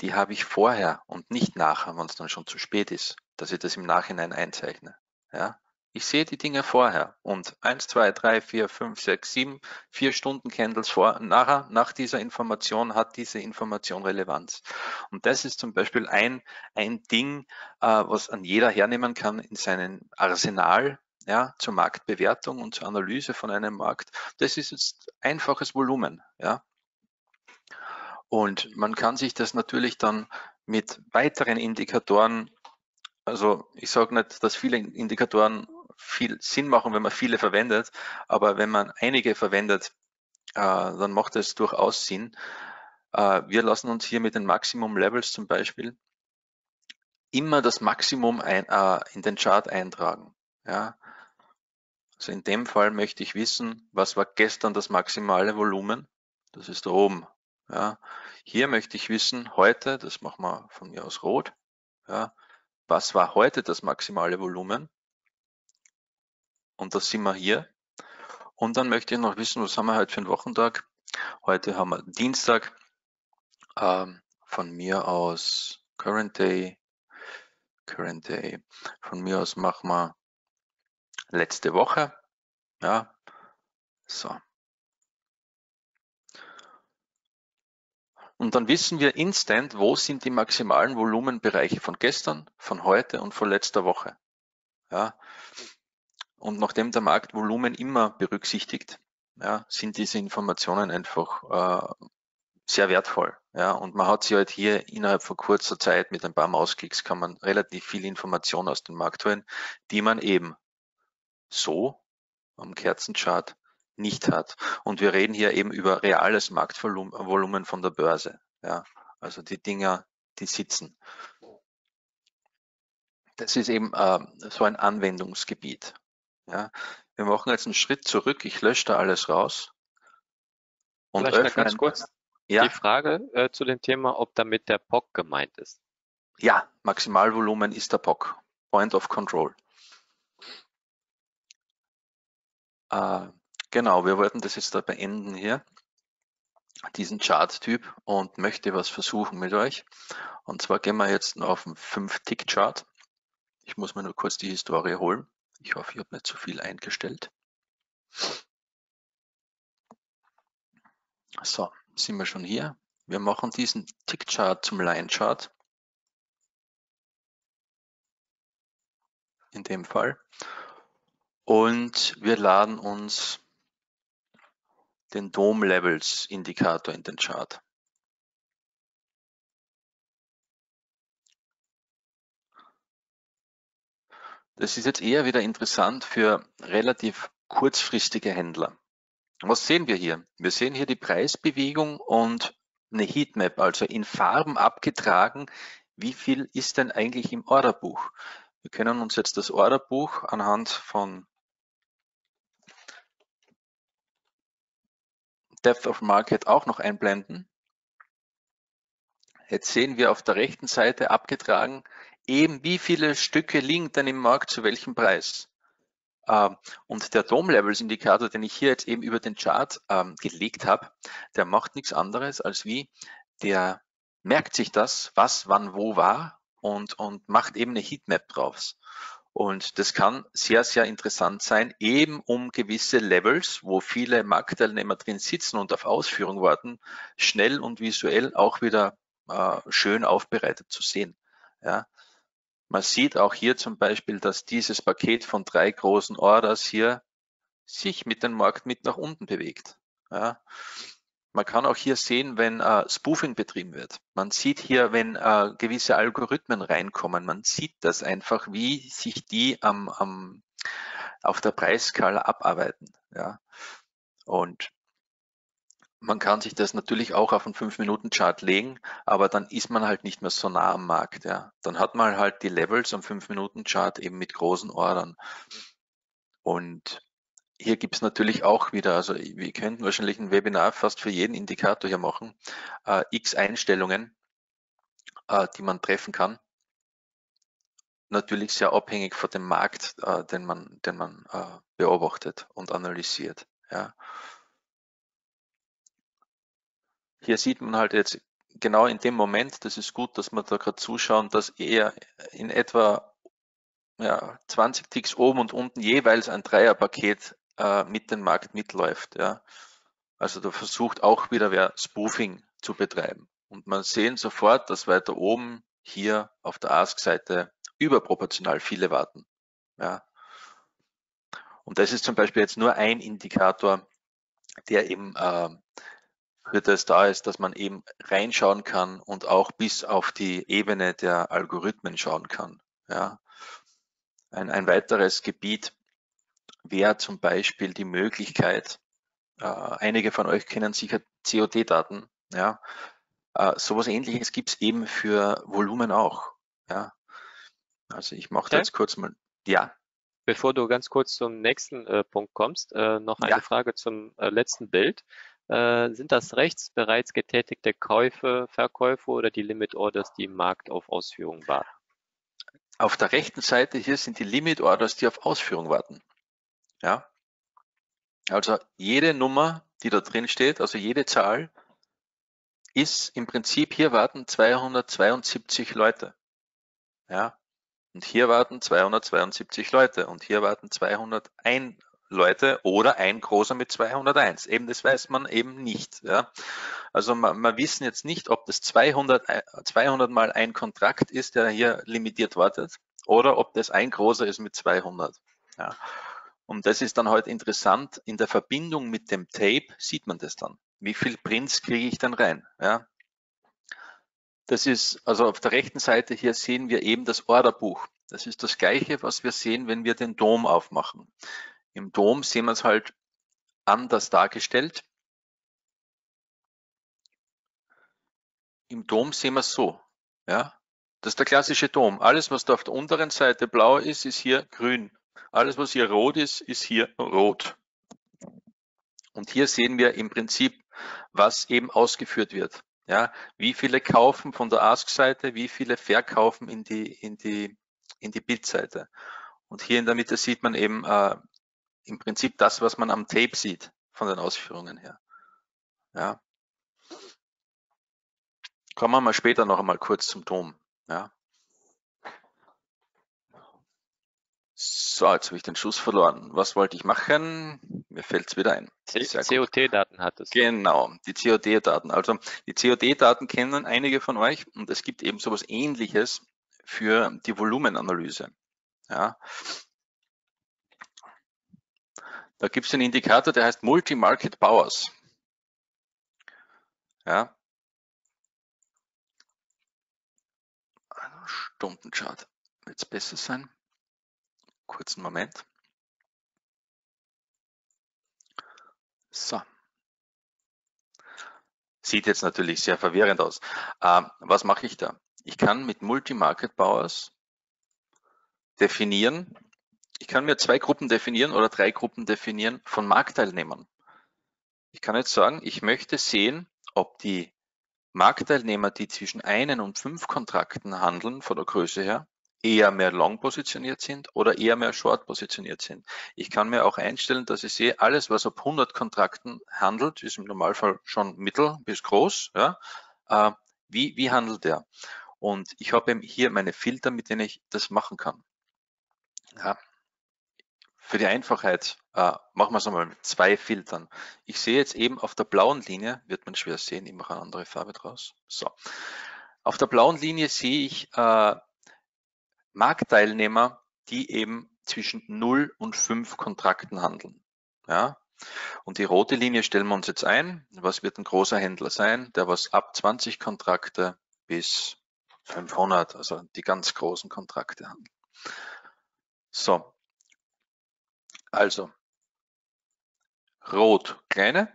die habe ich vorher und nicht nachher, wenn es dann schon zu spät ist, dass ich das im Nachhinein einzeichne. Ja? Ich sehe die Dinge vorher und eins, zwei, drei, vier, fünf, sechs, sieben, vier Stunden Candles vor, nachher, nach dieser Information hat diese Information Relevanz. Und das ist zum Beispiel ein, ein Ding, äh, was an jeder hernehmen kann in seinen Arsenal, ja, zur Marktbewertung und zur Analyse von einem Markt. Das ist jetzt einfaches Volumen, ja. Und man kann sich das natürlich dann mit weiteren Indikatoren also ich sage nicht, dass viele Indikatoren viel Sinn machen, wenn man viele verwendet, aber wenn man einige verwendet, äh, dann macht es durchaus Sinn. Äh, wir lassen uns hier mit den Maximum Levels zum Beispiel immer das Maximum ein, äh, in den Chart eintragen. Ja? Also in dem Fall möchte ich wissen, was war gestern das maximale Volumen? Das ist da oben. Ja? Hier möchte ich wissen, heute, das machen wir von mir aus rot, ja? was war heute das maximale Volumen? Und das sind wir hier. Und dann möchte ich noch wissen, was haben wir heute für einen Wochentag? Heute haben wir Dienstag. Ähm, von mir aus Current Day. Current Day. Von mir aus machen wir letzte Woche. Ja. So. Und dann wissen wir instant, wo sind die maximalen Volumenbereiche von gestern, von heute und von letzter Woche. Ja. Und nachdem der Markt Volumen immer berücksichtigt, ja, sind diese Informationen einfach äh, sehr wertvoll. Ja, und man hat sie halt hier innerhalb von kurzer Zeit mit ein paar Mausklicks kann man relativ viel Information aus dem Markt holen, die man eben so am Kerzenchart nicht hat. Und wir reden hier eben über reales Marktvolumen von der Börse. Ja, also die Dinger, die sitzen. Das ist eben äh, so ein Anwendungsgebiet. Ja, wir machen jetzt einen Schritt zurück. Ich lösche da alles raus. Und Vielleicht öffnen. ganz kurz ja? die Frage äh, zu dem Thema, ob damit der POC gemeint ist. Ja, Maximalvolumen ist der POC. Point of Control. Äh, genau, wir wollten das jetzt da beenden hier, diesen Chart-Typ und möchte was versuchen mit euch. Und zwar gehen wir jetzt auf den 5-Tick-Chart. Ich muss mir nur kurz die Historie holen. Ich hoffe, ich habe nicht zu viel eingestellt. So, sind wir schon hier. Wir machen diesen Tick-Chart zum Line-Chart. In dem Fall. Und wir laden uns den Dome Levels Indikator in den Chart. Das ist jetzt eher wieder interessant für relativ kurzfristige Händler. Was sehen wir hier? Wir sehen hier die Preisbewegung und eine Heatmap, also in Farben abgetragen, wie viel ist denn eigentlich im Orderbuch? Wir können uns jetzt das Orderbuch anhand von Depth of Market auch noch einblenden. Jetzt sehen wir auf der rechten Seite abgetragen, eben wie viele Stücke liegen denn im Markt zu welchem Preis. Ähm, und der Dome Levels Indikator, den ich hier jetzt eben über den Chart ähm, gelegt habe, der macht nichts anderes als wie, der merkt sich das, was wann wo war und, und macht eben eine Heatmap draus. Und das kann sehr, sehr interessant sein, eben um gewisse Levels, wo viele Marktteilnehmer drin sitzen und auf Ausführung warten, schnell und visuell auch wieder äh, schön aufbereitet zu sehen. Ja. Man sieht auch hier zum Beispiel, dass dieses Paket von drei großen Orders hier sich mit dem Markt mit nach unten bewegt. Ja. Man kann auch hier sehen, wenn äh, Spoofing betrieben wird. Man sieht hier, wenn äh, gewisse Algorithmen reinkommen, man sieht das einfach, wie sich die am, am, auf der Preisskala abarbeiten. Ja. Und man kann sich das natürlich auch auf einen 5-Minuten-Chart legen, aber dann ist man halt nicht mehr so nah am Markt. Ja. Dann hat man halt die Levels am 5-Minuten-Chart eben mit großen Ordern. Und hier gibt es natürlich auch wieder, also wir könnten wahrscheinlich ein Webinar fast für jeden Indikator hier machen, äh, x Einstellungen, äh, die man treffen kann. Natürlich sehr abhängig von dem Markt, äh, den man, den man äh, beobachtet und analysiert. Ja. Hier sieht man halt jetzt genau in dem Moment, das ist gut, dass wir da gerade zuschauen, dass er in etwa ja, 20 Ticks oben und unten jeweils ein Dreierpaket äh, mit dem Markt mitläuft. Ja. Also da versucht auch wieder wer Spoofing zu betreiben. Und man sehen sofort, dass weiter oben hier auf der Ask-Seite überproportional viele warten. Ja. Und das ist zum Beispiel jetzt nur ein Indikator, der eben äh, für das da ist, dass man eben reinschauen kann und auch bis auf die Ebene der Algorithmen schauen kann. Ja. Ein, ein weiteres Gebiet wäre zum Beispiel die Möglichkeit, äh, einige von euch kennen sicher COD-Daten, ja. Äh, sowas ähnliches gibt es eben für Volumen auch. Ja. Also ich mache okay. jetzt kurz mal, ja. Bevor du ganz kurz zum nächsten äh, Punkt kommst, äh, noch eine ja. Frage zum äh, letzten Bild. Äh, sind das rechts bereits getätigte Käufe, Verkäufe oder die Limit Orders, die im Markt auf Ausführung warten? Auf der rechten Seite hier sind die Limit Orders, die auf Ausführung warten. Ja. Also jede Nummer, die da drin steht, also jede Zahl, ist im Prinzip, hier warten 272 Leute. Ja. Und hier warten 272 Leute und hier warten 201 Leute oder ein großer mit 201. Eben das weiß man eben nicht. Ja. Also man, wissen jetzt nicht, ob das 200, 200 mal ein Kontrakt ist, der hier limitiert wartet, oder ob das ein großer ist mit 200. Ja. Und das ist dann heute halt interessant. In der Verbindung mit dem Tape sieht man das dann. Wie viel Prints kriege ich dann rein? Ja. Das ist, also auf der rechten Seite hier sehen wir eben das Orderbuch. Das ist das gleiche, was wir sehen, wenn wir den Dom aufmachen. Im Dom sehen wir es halt anders dargestellt. Im Dom sehen wir es so. Ja? Das ist der klassische Dom. Alles, was da auf der unteren Seite blau ist, ist hier grün. Alles, was hier rot ist, ist hier rot. Und hier sehen wir im Prinzip, was eben ausgeführt wird. Ja, wie viele kaufen von der Ask-Seite, wie viele verkaufen in die, in die, in die Bid-Seite. Und hier in der Mitte sieht man eben äh, im Prinzip das, was man am Tape sieht, von den Ausführungen her. Ja. Kommen wir mal später noch einmal kurz zum Dom. Ja. So, jetzt habe ich den Schuss verloren. Was wollte ich machen? Mir fällt es wieder ein. COD-Daten hat es. Genau, die COD-Daten. Also die COD-Daten kennen einige von euch und es gibt eben sowas ähnliches für die Volumenanalyse. Ja. Da gibt es einen Indikator, der heißt Multi-Market Powers. Ja. Stundenchart wird es besser sein. Kurzen Moment. So. Sieht jetzt natürlich sehr verwirrend aus. Ähm, was mache ich da? Ich kann mit Multi-Market Powers definieren, ich kann mir zwei Gruppen definieren oder drei Gruppen definieren von Marktteilnehmern. Ich kann jetzt sagen, ich möchte sehen, ob die Marktteilnehmer, die zwischen einen und fünf Kontrakten handeln, von der Größe her, eher mehr long positioniert sind oder eher mehr short positioniert sind. Ich kann mir auch einstellen, dass ich sehe, alles, was ab 100 Kontrakten handelt, ist im Normalfall schon mittel bis groß. Ja? Äh, wie, wie handelt der? Und ich habe hier meine Filter, mit denen ich das machen kann. Ja, für die Einfachheit äh, machen wir es einmal mit zwei Filtern. Ich sehe jetzt eben auf der blauen Linie, wird man schwer sehen, ich mache eine andere Farbe draus. So. Auf der blauen Linie sehe ich äh, Marktteilnehmer, die eben zwischen 0 und 5 Kontrakten handeln. Ja? Und die rote Linie stellen wir uns jetzt ein. Was wird ein großer Händler sein? Der was ab 20 Kontrakte bis 500, also die ganz großen Kontrakte handelt. So, also, rot kleine,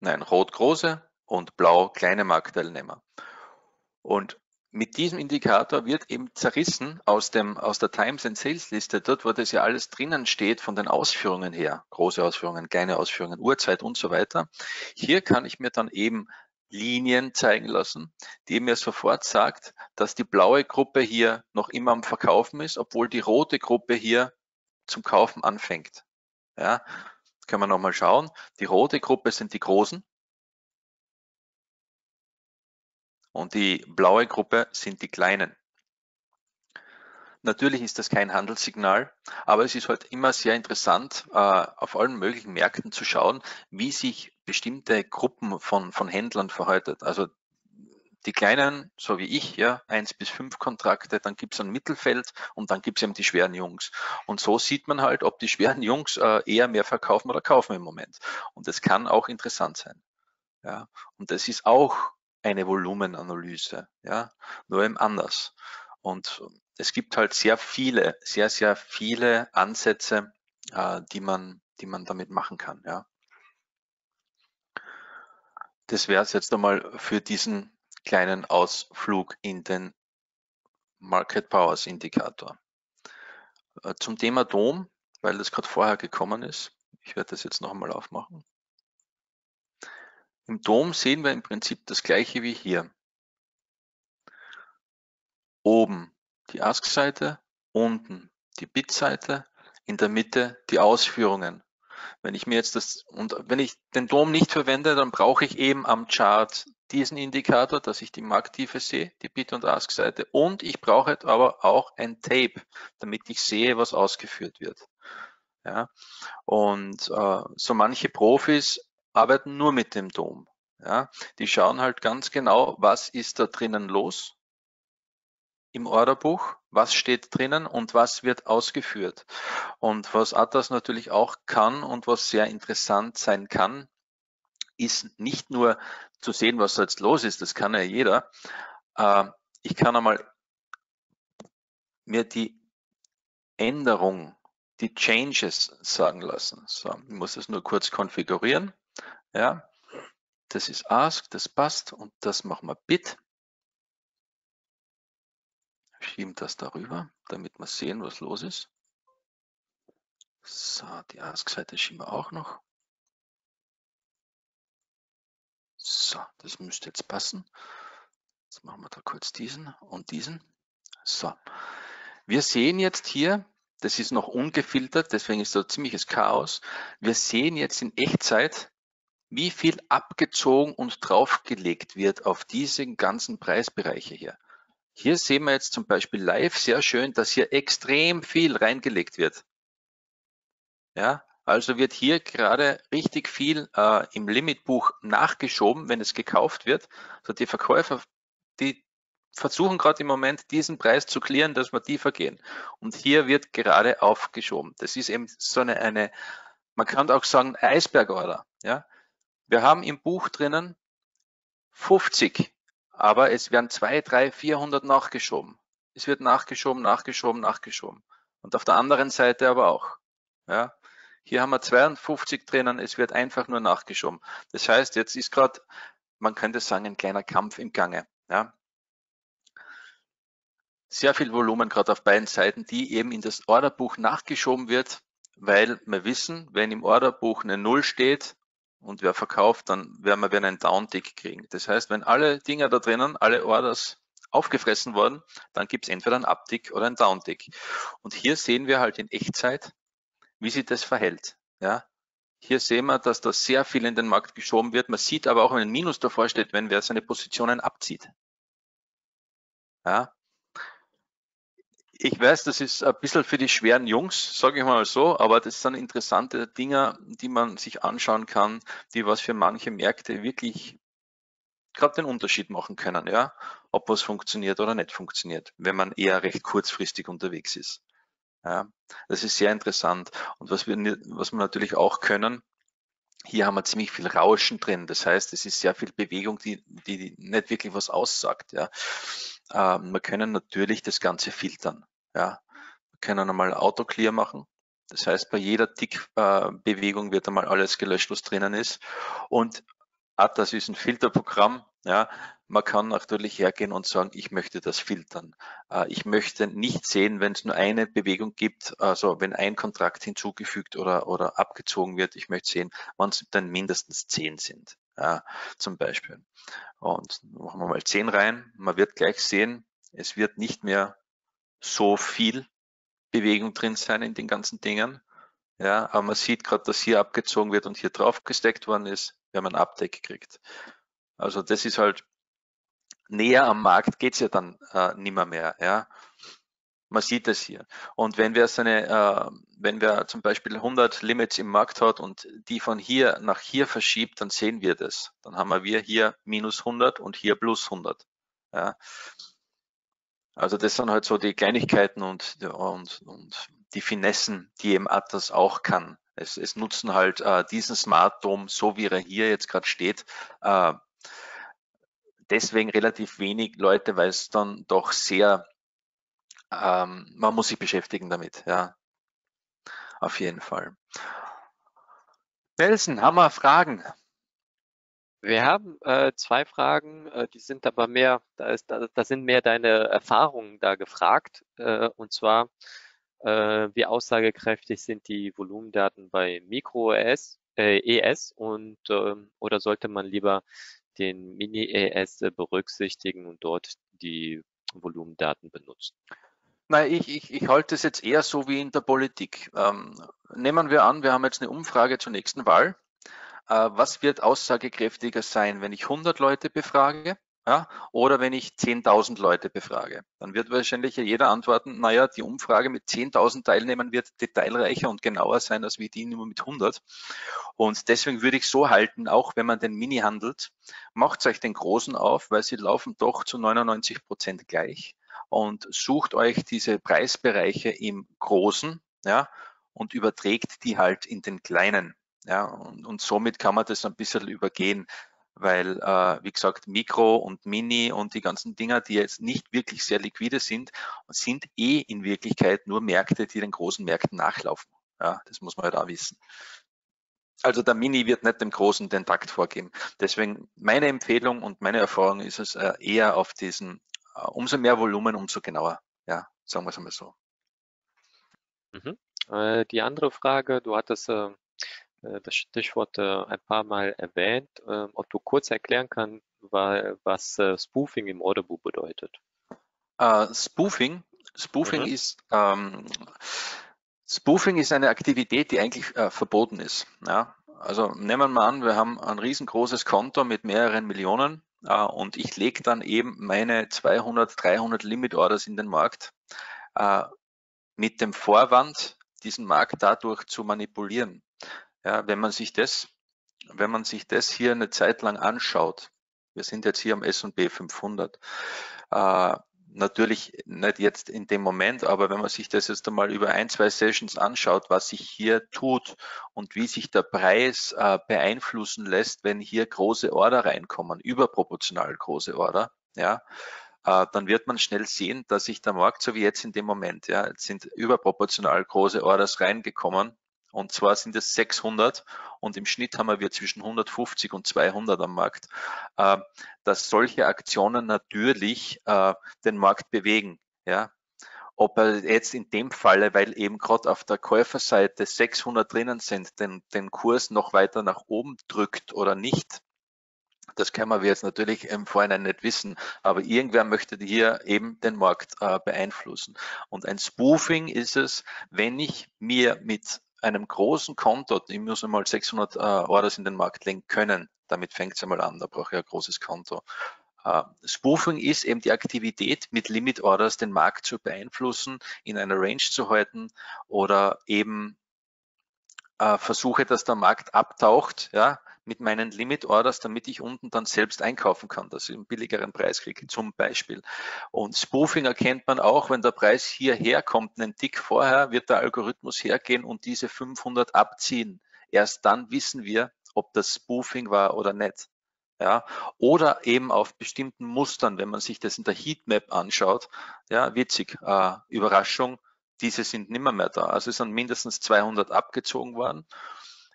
nein, rot große und blau kleine Marktteilnehmer. Und mit diesem Indikator wird eben zerrissen aus, dem, aus der Times and Sales Liste, dort wo das ja alles drinnen steht von den Ausführungen her, große Ausführungen, kleine Ausführungen, Uhrzeit und so weiter. Hier kann ich mir dann eben Linien zeigen lassen, die mir sofort sagt, dass die blaue Gruppe hier noch immer am Verkaufen ist, obwohl die rote Gruppe hier zum Kaufen anfängt. Ja, können wir nochmal schauen. Die rote Gruppe sind die Großen. Und die blaue Gruppe sind die Kleinen. Natürlich ist das kein Handelssignal, aber es ist halt immer sehr interessant, äh, auf allen möglichen Märkten zu schauen, wie sich bestimmte Gruppen von, von Händlern verhalten. Also die kleinen, so wie ich, ja, eins bis fünf Kontrakte, dann gibt's ein Mittelfeld und dann gibt's eben die schweren Jungs. Und so sieht man halt, ob die schweren Jungs äh, eher mehr verkaufen oder kaufen im Moment. Und das kann auch interessant sein. Ja. Und das ist auch eine Volumenanalyse, ja, nur eben anders. Und es gibt halt sehr viele, sehr, sehr viele Ansätze, äh, die man, die man damit machen kann, ja. Das wäre es jetzt einmal für diesen kleinen Ausflug in den Market Powers Indikator. Äh, zum Thema Dom, weil das gerade vorher gekommen ist. Ich werde das jetzt noch einmal aufmachen. Im Dom sehen wir im Prinzip das gleiche wie hier. Oben die Ask-Seite, unten die Bit-Seite, in der Mitte die Ausführungen. Wenn ich mir jetzt das, und wenn ich den Dom nicht verwende, dann brauche ich eben am Chart diesen Indikator, dass ich die Markttiefe sehe, die Bid- und Ask-Seite. Und ich brauche aber auch ein Tape, damit ich sehe, was ausgeführt wird. Ja, und äh, so manche Profis arbeiten nur mit dem Dom. Ja, die schauen halt ganz genau, was ist da drinnen los im Orderbuch, was steht drinnen und was wird ausgeführt. Und was Atas natürlich auch kann und was sehr interessant sein kann, ist nicht nur zu sehen, was jetzt los ist, das kann ja jeder. Äh, ich kann einmal mir die Änderung, die Changes sagen lassen. So, ich muss das nur kurz konfigurieren. Ja, das ist Ask, das passt und das machen wir Bit. Schieben das darüber, damit wir sehen, was los ist. So, die Ask-Seite schieben wir auch noch. So, das müsste jetzt passen. Jetzt machen wir da kurz diesen und diesen. So, wir sehen jetzt hier, das ist noch ungefiltert, deswegen ist da ziemliches Chaos. Wir sehen jetzt in Echtzeit, wie viel abgezogen und draufgelegt wird auf diese ganzen Preisbereiche hier. Hier sehen wir jetzt zum Beispiel live sehr schön, dass hier extrem viel reingelegt wird. Ja, also wird hier gerade richtig viel äh, im Limitbuch nachgeschoben, wenn es gekauft wird. Also die Verkäufer, die versuchen gerade im Moment diesen Preis zu klären, dass wir tiefer gehen. Und hier wird gerade aufgeschoben. Das ist eben so eine, eine man kann auch sagen, Eisbergorder. Ja? Wir haben im Buch drinnen 50, aber es werden 2, 3, 400 nachgeschoben. Es wird nachgeschoben, nachgeschoben, nachgeschoben. Und auf der anderen Seite aber auch. Ja. Hier haben wir 52 drinnen, es wird einfach nur nachgeschoben. Das heißt, jetzt ist gerade, man könnte sagen, ein kleiner Kampf im Gange. Ja. Sehr viel Volumen gerade auf beiden Seiten, die eben in das Orderbuch nachgeschoben wird, weil wir wissen, wenn im Orderbuch eine Null steht und wer verkauft, dann werden wir wieder einen Downtick kriegen. Das heißt, wenn alle Dinger da drinnen, alle Orders aufgefressen worden, dann gibt es entweder einen Uptick oder einen Downtick. Und hier sehen wir halt in Echtzeit, wie sich das verhält. Ja, hier sehen wir, dass da sehr viel in den Markt geschoben wird. Man sieht aber auch, wenn ein Minus davor steht, wenn wer seine Positionen abzieht. Ja. Ich weiß, das ist ein bisschen für die schweren Jungs, sage ich mal so, aber das sind interessante Dinge, die man sich anschauen kann, die was für manche Märkte wirklich gerade den Unterschied machen können, ja, ob was funktioniert oder nicht funktioniert, wenn man eher recht kurzfristig unterwegs ist. Ja, das ist sehr interessant. Und was wir, was wir natürlich auch können, hier haben wir ziemlich viel Rauschen drin. Das heißt, es ist sehr viel Bewegung, die, die nicht wirklich was aussagt. Ja. Ähm, wir können natürlich das Ganze filtern. Ja. Wir können einmal Autoclear machen. Das heißt, bei jeder Tick-Bewegung äh, wird einmal alles gelöscht, was drinnen ist. Und Atlas ist ein Filterprogramm. Ja, man kann natürlich hergehen und sagen, ich möchte das filtern. Äh, ich möchte nicht sehen, wenn es nur eine Bewegung gibt, also wenn ein Kontrakt hinzugefügt oder, oder abgezogen wird. Ich möchte sehen, wann es dann mindestens zehn sind, ja, zum Beispiel. Und machen wir mal zehn rein. Man wird gleich sehen, es wird nicht mehr so viel Bewegung drin sein in den ganzen Dingen. Ja, aber man sieht gerade, dass hier abgezogen wird und hier drauf gesteckt worden ist wenn man Uptake kriegt. Also das ist halt näher am Markt geht's ja dann äh, nimmer mehr. Ja. Man sieht es hier. Und wenn wir seine, äh, wenn wir zum Beispiel 100 Limits im Markt hat und die von hier nach hier verschiebt, dann sehen wir das. Dann haben wir hier minus 100 und hier plus 100. Ja. Also das sind halt so die Kleinigkeiten und, und, und die Finessen, die eben Atlas auch kann. Es, es nutzen halt äh, diesen Smart Dome, so wie er hier jetzt gerade steht, äh, deswegen relativ wenig Leute, weil es dann doch sehr, ähm, man muss sich beschäftigen damit, ja, auf jeden Fall. Nelson, haben wir Fragen? Wir haben äh, zwei Fragen, äh, die sind aber mehr, da, ist, da, da sind mehr deine Erfahrungen da gefragt. Äh, und zwar, äh, wie aussagekräftig sind die Volumendaten bei Micro-ES äh, ES und ähm, oder sollte man lieber den Mini-ES berücksichtigen und dort die Volumendaten benutzen? Nein, ich, ich, ich halte es jetzt eher so wie in der Politik. Ähm, nehmen wir an, wir haben jetzt eine Umfrage zur nächsten Wahl. Äh, was wird aussagekräftiger sein, wenn ich 100 Leute befrage ja, oder wenn ich 10.000 Leute befrage, dann wird wahrscheinlich jeder antworten, naja, die Umfrage mit 10.000 Teilnehmern wird detailreicher und genauer sein, als wie die nur mit 100. Und deswegen würde ich so halten, auch wenn man den Mini handelt, macht euch den Großen auf, weil sie laufen doch zu 99 Prozent gleich und sucht euch diese Preisbereiche im Großen, ja, und überträgt die halt in den Kleinen. Ja, und, und somit kann man das ein bisschen übergehen weil, äh, wie gesagt, Mikro und Mini und die ganzen Dinger, die jetzt nicht wirklich sehr liquide sind, sind eh in Wirklichkeit nur Märkte, die den großen Märkten nachlaufen. Ja, das muss man ja halt da wissen. Also der Mini wird nicht dem Großen den Takt vorgeben. Deswegen meine Empfehlung und meine Erfahrung ist es äh, eher auf diesen, äh, umso mehr Volumen, umso genauer. Ja, sagen wir es einmal so. Mhm. Äh, die andere Frage, du hattest äh, das Stichwort äh, ein paar Mal erwähnt. Ähm, ob du kurz erklären kannst, was äh, Spoofing im Orderbuch bedeutet. Uh, Spoofing, Spoofing mhm. ist ähm, Spoofing ist eine Aktivität, die eigentlich äh, verboten ist. Ja? Also nehmen wir mal an, wir haben ein riesengroßes Konto mit mehreren Millionen äh, und ich lege dann eben meine 200, 300 Limit Orders in den Markt äh, mit dem Vorwand, diesen Markt dadurch zu manipulieren. Ja, wenn man sich das, wenn man sich das hier eine Zeit lang anschaut, wir sind jetzt hier am S&P 500, äh, natürlich nicht jetzt in dem Moment, aber wenn man sich das jetzt einmal über ein, zwei Sessions anschaut, was sich hier tut und wie sich der Preis äh, beeinflussen lässt, wenn hier große Order reinkommen, überproportional große Order, ja, äh, dann wird man schnell sehen, dass sich der Markt, so wie jetzt in dem Moment, ja, jetzt sind überproportional große Orders reingekommen. Und zwar sind es 600 und im Schnitt haben wir zwischen 150 und 200 am Markt, äh, dass solche Aktionen natürlich äh, den Markt bewegen. Ja, ob er jetzt in dem Falle, weil eben gerade auf der Käuferseite 600 drinnen sind, den, den Kurs noch weiter nach oben drückt oder nicht, das können wir jetzt natürlich im Vorhinein nicht wissen, aber irgendwer möchte hier eben den Markt äh, beeinflussen. Und ein Spoofing ist es, wenn ich mir mit einem großen Konto, ich muss einmal 600 äh, Orders in den Markt legen können, damit fängt es einmal an, da brauche ich ein großes Konto. Uh, Spoofing ist eben die Aktivität, mit Limit Orders den Markt zu beeinflussen, in einer Range zu halten oder eben uh, versuche, dass der Markt abtaucht, ja, mit meinen Limit Orders, damit ich unten dann selbst einkaufen kann, dass ich einen billigeren Preis kriege, zum Beispiel. Und Spoofing erkennt man auch, wenn der Preis hierher kommt, einen Tick vorher, wird der Algorithmus hergehen und diese 500 abziehen. Erst dann wissen wir, ob das Spoofing war oder nicht. Ja, oder eben auf bestimmten Mustern, wenn man sich das in der Heatmap anschaut, ja, witzig, äh, Überraschung, diese sind nimmer mehr da. Also es sind mindestens 200 abgezogen worden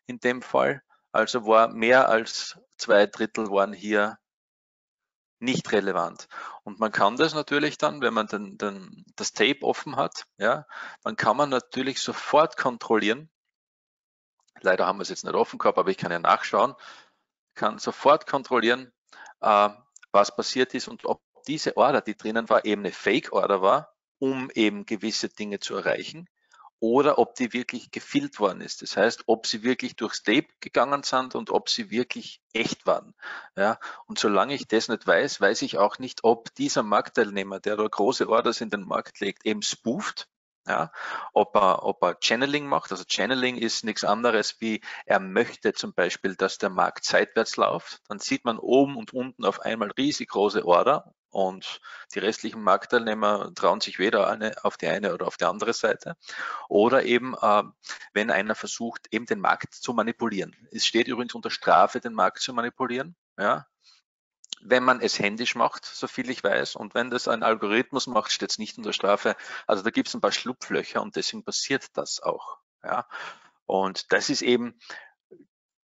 in dem Fall. Also war mehr als zwei Drittel waren hier nicht relevant. Und man kann das natürlich dann, wenn man den, den, das Tape offen hat, ja, dann kann man natürlich sofort kontrollieren. Leider haben wir es jetzt nicht offen gehabt, aber ich kann ja nachschauen kann sofort kontrollieren, äh, was passiert ist und ob diese Order, die drinnen war, eben eine Fake-Order war, um eben gewisse Dinge zu erreichen oder ob die wirklich gefillt worden ist. Das heißt, ob sie wirklich durchs Tape gegangen sind und ob sie wirklich echt waren. Ja, und solange ich das nicht weiß, weiß ich auch nicht, ob dieser Marktteilnehmer, der da große Orders in den Markt legt, eben spooft ja, ob er, ob er Channeling macht. Also Channeling ist nichts anderes wie, er möchte zum Beispiel, dass der Markt seitwärts läuft. Dann sieht man oben und unten auf einmal riesig große Order und die restlichen Marktteilnehmer trauen sich weder eine, auf die eine oder auf die andere Seite. Oder eben, äh, wenn einer versucht, eben den Markt zu manipulieren. Es steht übrigens unter Strafe, den Markt zu manipulieren. Ja, wenn man es händisch macht, so viel ich weiß. Und wenn das ein Algorithmus macht, steht es nicht unter Strafe. Also da gibt es ein paar Schlupflöcher und deswegen passiert das auch. Ja. Und das ist eben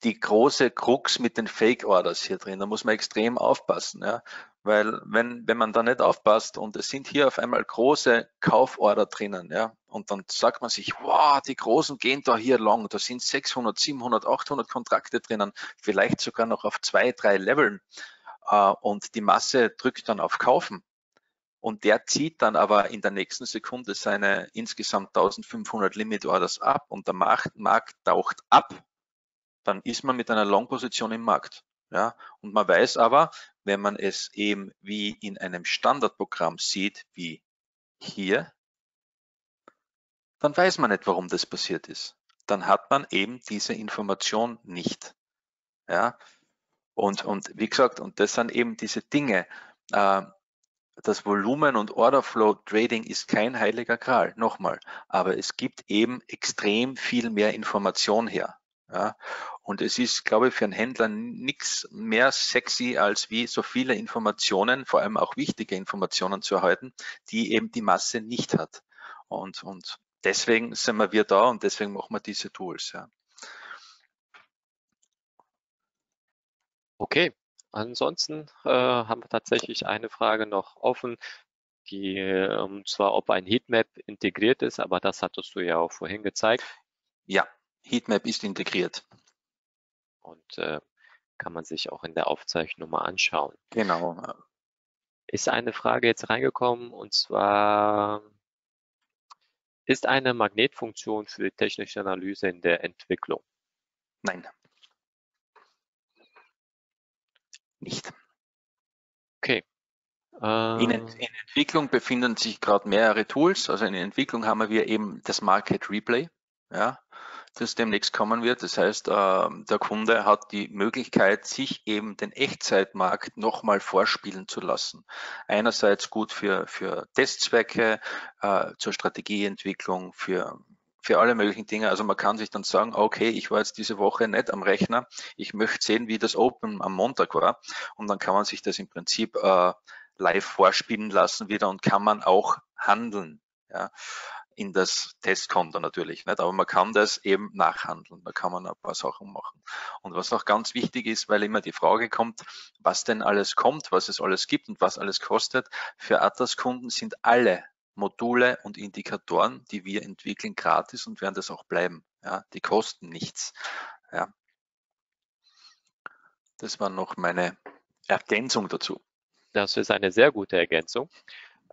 die große Krux mit den Fake Orders hier drin. Da muss man extrem aufpassen, ja. Weil wenn, wenn man da nicht aufpasst und es sind hier auf einmal große Kauforder drinnen, ja, und dann sagt man sich, wow, die Großen gehen da hier lang, da sind 600, 700, 800 Kontrakte drinnen, vielleicht sogar noch auf zwei, drei Leveln äh, und die Masse drückt dann auf Kaufen und der zieht dann aber in der nächsten Sekunde seine insgesamt 1500 Limit Orders ab und der Markt, Markt taucht ab, dann ist man mit einer Long-Position im Markt. Ja, und man weiß aber, wenn man es eben wie in einem Standardprogramm sieht, wie hier, dann weiß man nicht, warum das passiert ist. Dann hat man eben diese Information nicht. Ja, und, und wie gesagt, und das sind eben diese Dinge. Äh, das Volumen und Order Flow Trading ist kein heiliger Gral, nochmal. Aber es gibt eben extrem viel mehr Information her. Ja, und es ist, glaube ich, für einen Händler nichts mehr sexy, als wie so viele Informationen, vor allem auch wichtige Informationen zu erhalten, die eben die Masse nicht hat. Und, und deswegen sind wir da und deswegen machen wir diese Tools. Ja. Okay, ansonsten äh, haben wir tatsächlich eine Frage noch offen, die äh, und zwar ob ein Heatmap integriert ist, aber das hattest du ja auch vorhin gezeigt. Ja, Heatmap ist integriert. Und äh, kann man sich auch in der Aufzeichnung mal anschauen. Genau. Ist eine Frage jetzt reingekommen und zwar ist eine Magnetfunktion für die technische Analyse in der Entwicklung? Nein. nicht. Okay. In, in, Entwicklung befinden sich gerade mehrere Tools. Also in Entwicklung haben wir eben das Market Replay, ja, das demnächst kommen wird. Das heißt, äh, der Kunde hat die Möglichkeit, sich eben den Echtzeitmarkt nochmal vorspielen zu lassen. Einerseits gut für, für Testzwecke, äh, zur Strategieentwicklung, für für alle möglichen Dinge. Also man kann sich dann sagen, okay, ich war jetzt diese Woche nicht am Rechner, ich möchte sehen, wie das Open am Montag war. Und dann kann man sich das im Prinzip äh, live vorspielen lassen wieder und kann man auch handeln. Ja in das Testkonto natürlich nicht, aber man kann das eben nachhandeln, da kann man ein paar Sachen machen. Und was auch ganz wichtig ist, weil immer die Frage kommt, was denn alles kommt, was es alles gibt und was alles kostet, für Atlas-Kunden sind alle Module und Indikatoren, die wir entwickeln, gratis und werden das auch bleiben. Ja, die kosten nichts. Ja. Das war noch meine Ergänzung dazu. Das ist eine sehr gute Ergänzung.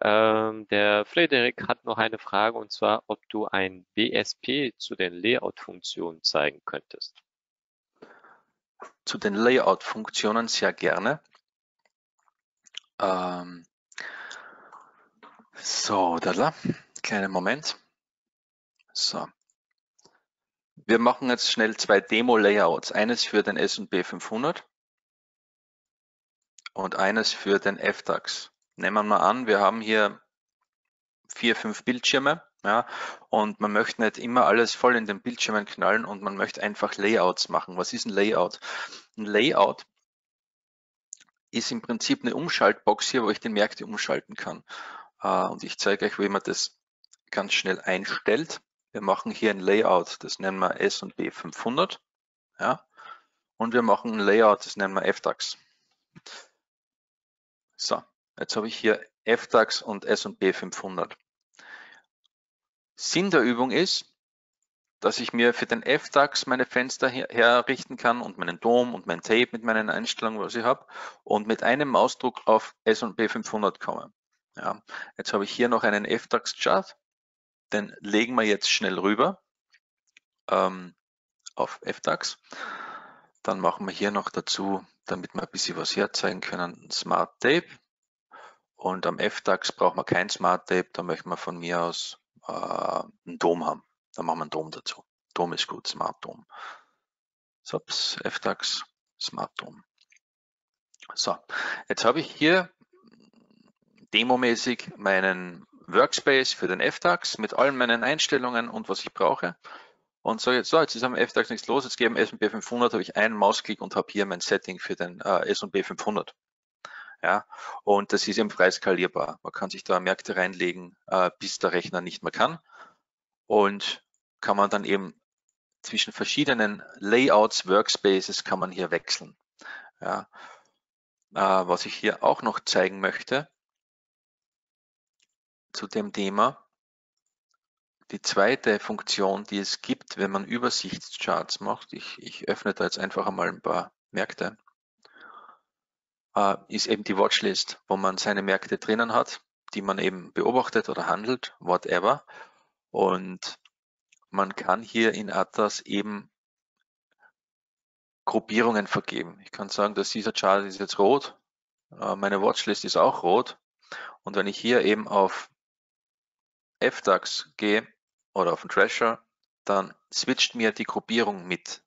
Ähm, der Frederik hat noch eine Frage und zwar, ob du ein BSP zu den Layout-Funktionen zeigen könntest. Zu den Layout-Funktionen sehr gerne. Ähm, so, da, kleinen Moment. So. Wir machen jetzt schnell zwei Demo-Layouts. Eines für den S&P 500 und eines für den FDAX. Nehmen wir mal an, wir haben hier vier, fünf Bildschirme, ja, und man möchte nicht immer alles voll in den Bildschirmen knallen und man möchte einfach Layouts machen. Was ist ein Layout? Ein Layout ist im Prinzip eine Umschaltbox hier, wo ich die Märkte umschalten kann. Äh, und ich zeige euch, wie man das ganz schnell einstellt. Wir machen hier ein Layout, das nennen wir S&P 500. Ja, und wir machen ein Layout, das nennen wir FDAX. So, Jetzt habe ich hier FDAX und S&P 500. Sinn der Übung ist, dass ich mir für den FDAX meine Fenster her herrichten kann und meinen Dom und mein Tape mit meinen Einstellungen, was ich habe, und mit einem Mausdruck auf S&P 500 komme. Ja, jetzt habe ich hier noch einen FDAX-Chart, den legen wir jetzt schnell rüber ähm, auf FDAX. Dann machen wir hier noch dazu, damit wir ein bisschen was herzeigen können, Smart Tape. Und am F-DAX braucht man kein Smart Tape, da möchten wir von mir aus äh, einen Dom haben. Da machen wir einen Dom dazu. Dom ist gut, Smart Dom. So, F-DAX, Smart Dom. So, jetzt habe ich hier demomäßig meinen Workspace für den F-DAX mit allen meinen Einstellungen und was ich brauche. Und so jetzt, so, jetzt ist am F-DAX nichts los, jetzt gebe ich S&P 500, habe ich einen Mausklick und habe hier mein Setting für den äh, S&P 500. Ja, und das ist eben frei skalierbar. Man kann sich da Märkte reinlegen, äh, bis der Rechner nicht mehr kann. Und kann man dann eben zwischen verschiedenen Layouts, Workspaces kann man hier wechseln. Ja, äh, was ich hier auch noch zeigen möchte zu dem Thema, die zweite Funktion, die es gibt, wenn man Übersichtscharts macht, ich, ich öffne da jetzt einfach einmal ein paar Märkte äh, ist eben die Watchlist, wo man seine Märkte drinnen hat, die man eben beobachtet oder handelt, whatever. Und man kann hier in Atlas eben Gruppierungen vergeben. Ich kann sagen, dass dieser Chart ist jetzt rot, äh, meine Watchlist ist auch rot. Und wenn ich hier eben auf FDAX gehe oder auf den Treasure, dann switcht mir die Gruppierung mit.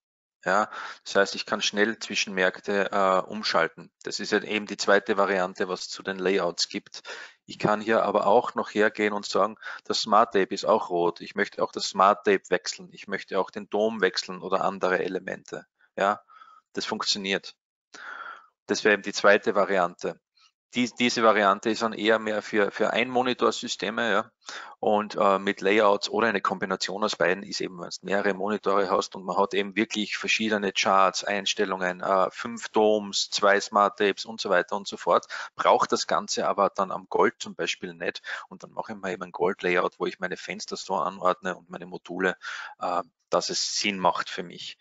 Ja, das heißt, ich kann schnell zwischen Märkte äh, umschalten. Das ist ja eben die zweite Variante, was es zu den Layouts gibt. Ich kann hier aber auch noch hergehen und sagen, das Smart Tape ist auch rot. Ich möchte auch das Smart Tape wechseln. Ich möchte auch den Dom wechseln oder andere Elemente. Ja, das funktioniert. Das wäre eben die zweite Variante die, diese Variante ist dann eher mehr für, für Ein-Monitor-Systeme, ja. Und äh, mit Layouts oder eine Kombination aus beiden ist eben, wenn du mehrere Monitore hast und man hat eben wirklich verschiedene Charts, Einstellungen, äh, fünf Domes, zwei Smart Tapes und so weiter und so fort, braucht das Ganze aber dann am Gold zum Beispiel nicht. Und dann mache ich mal eben ein Gold-Layout, wo ich meine Fenster so anordne und meine Module, äh, dass es Sinn macht für mich.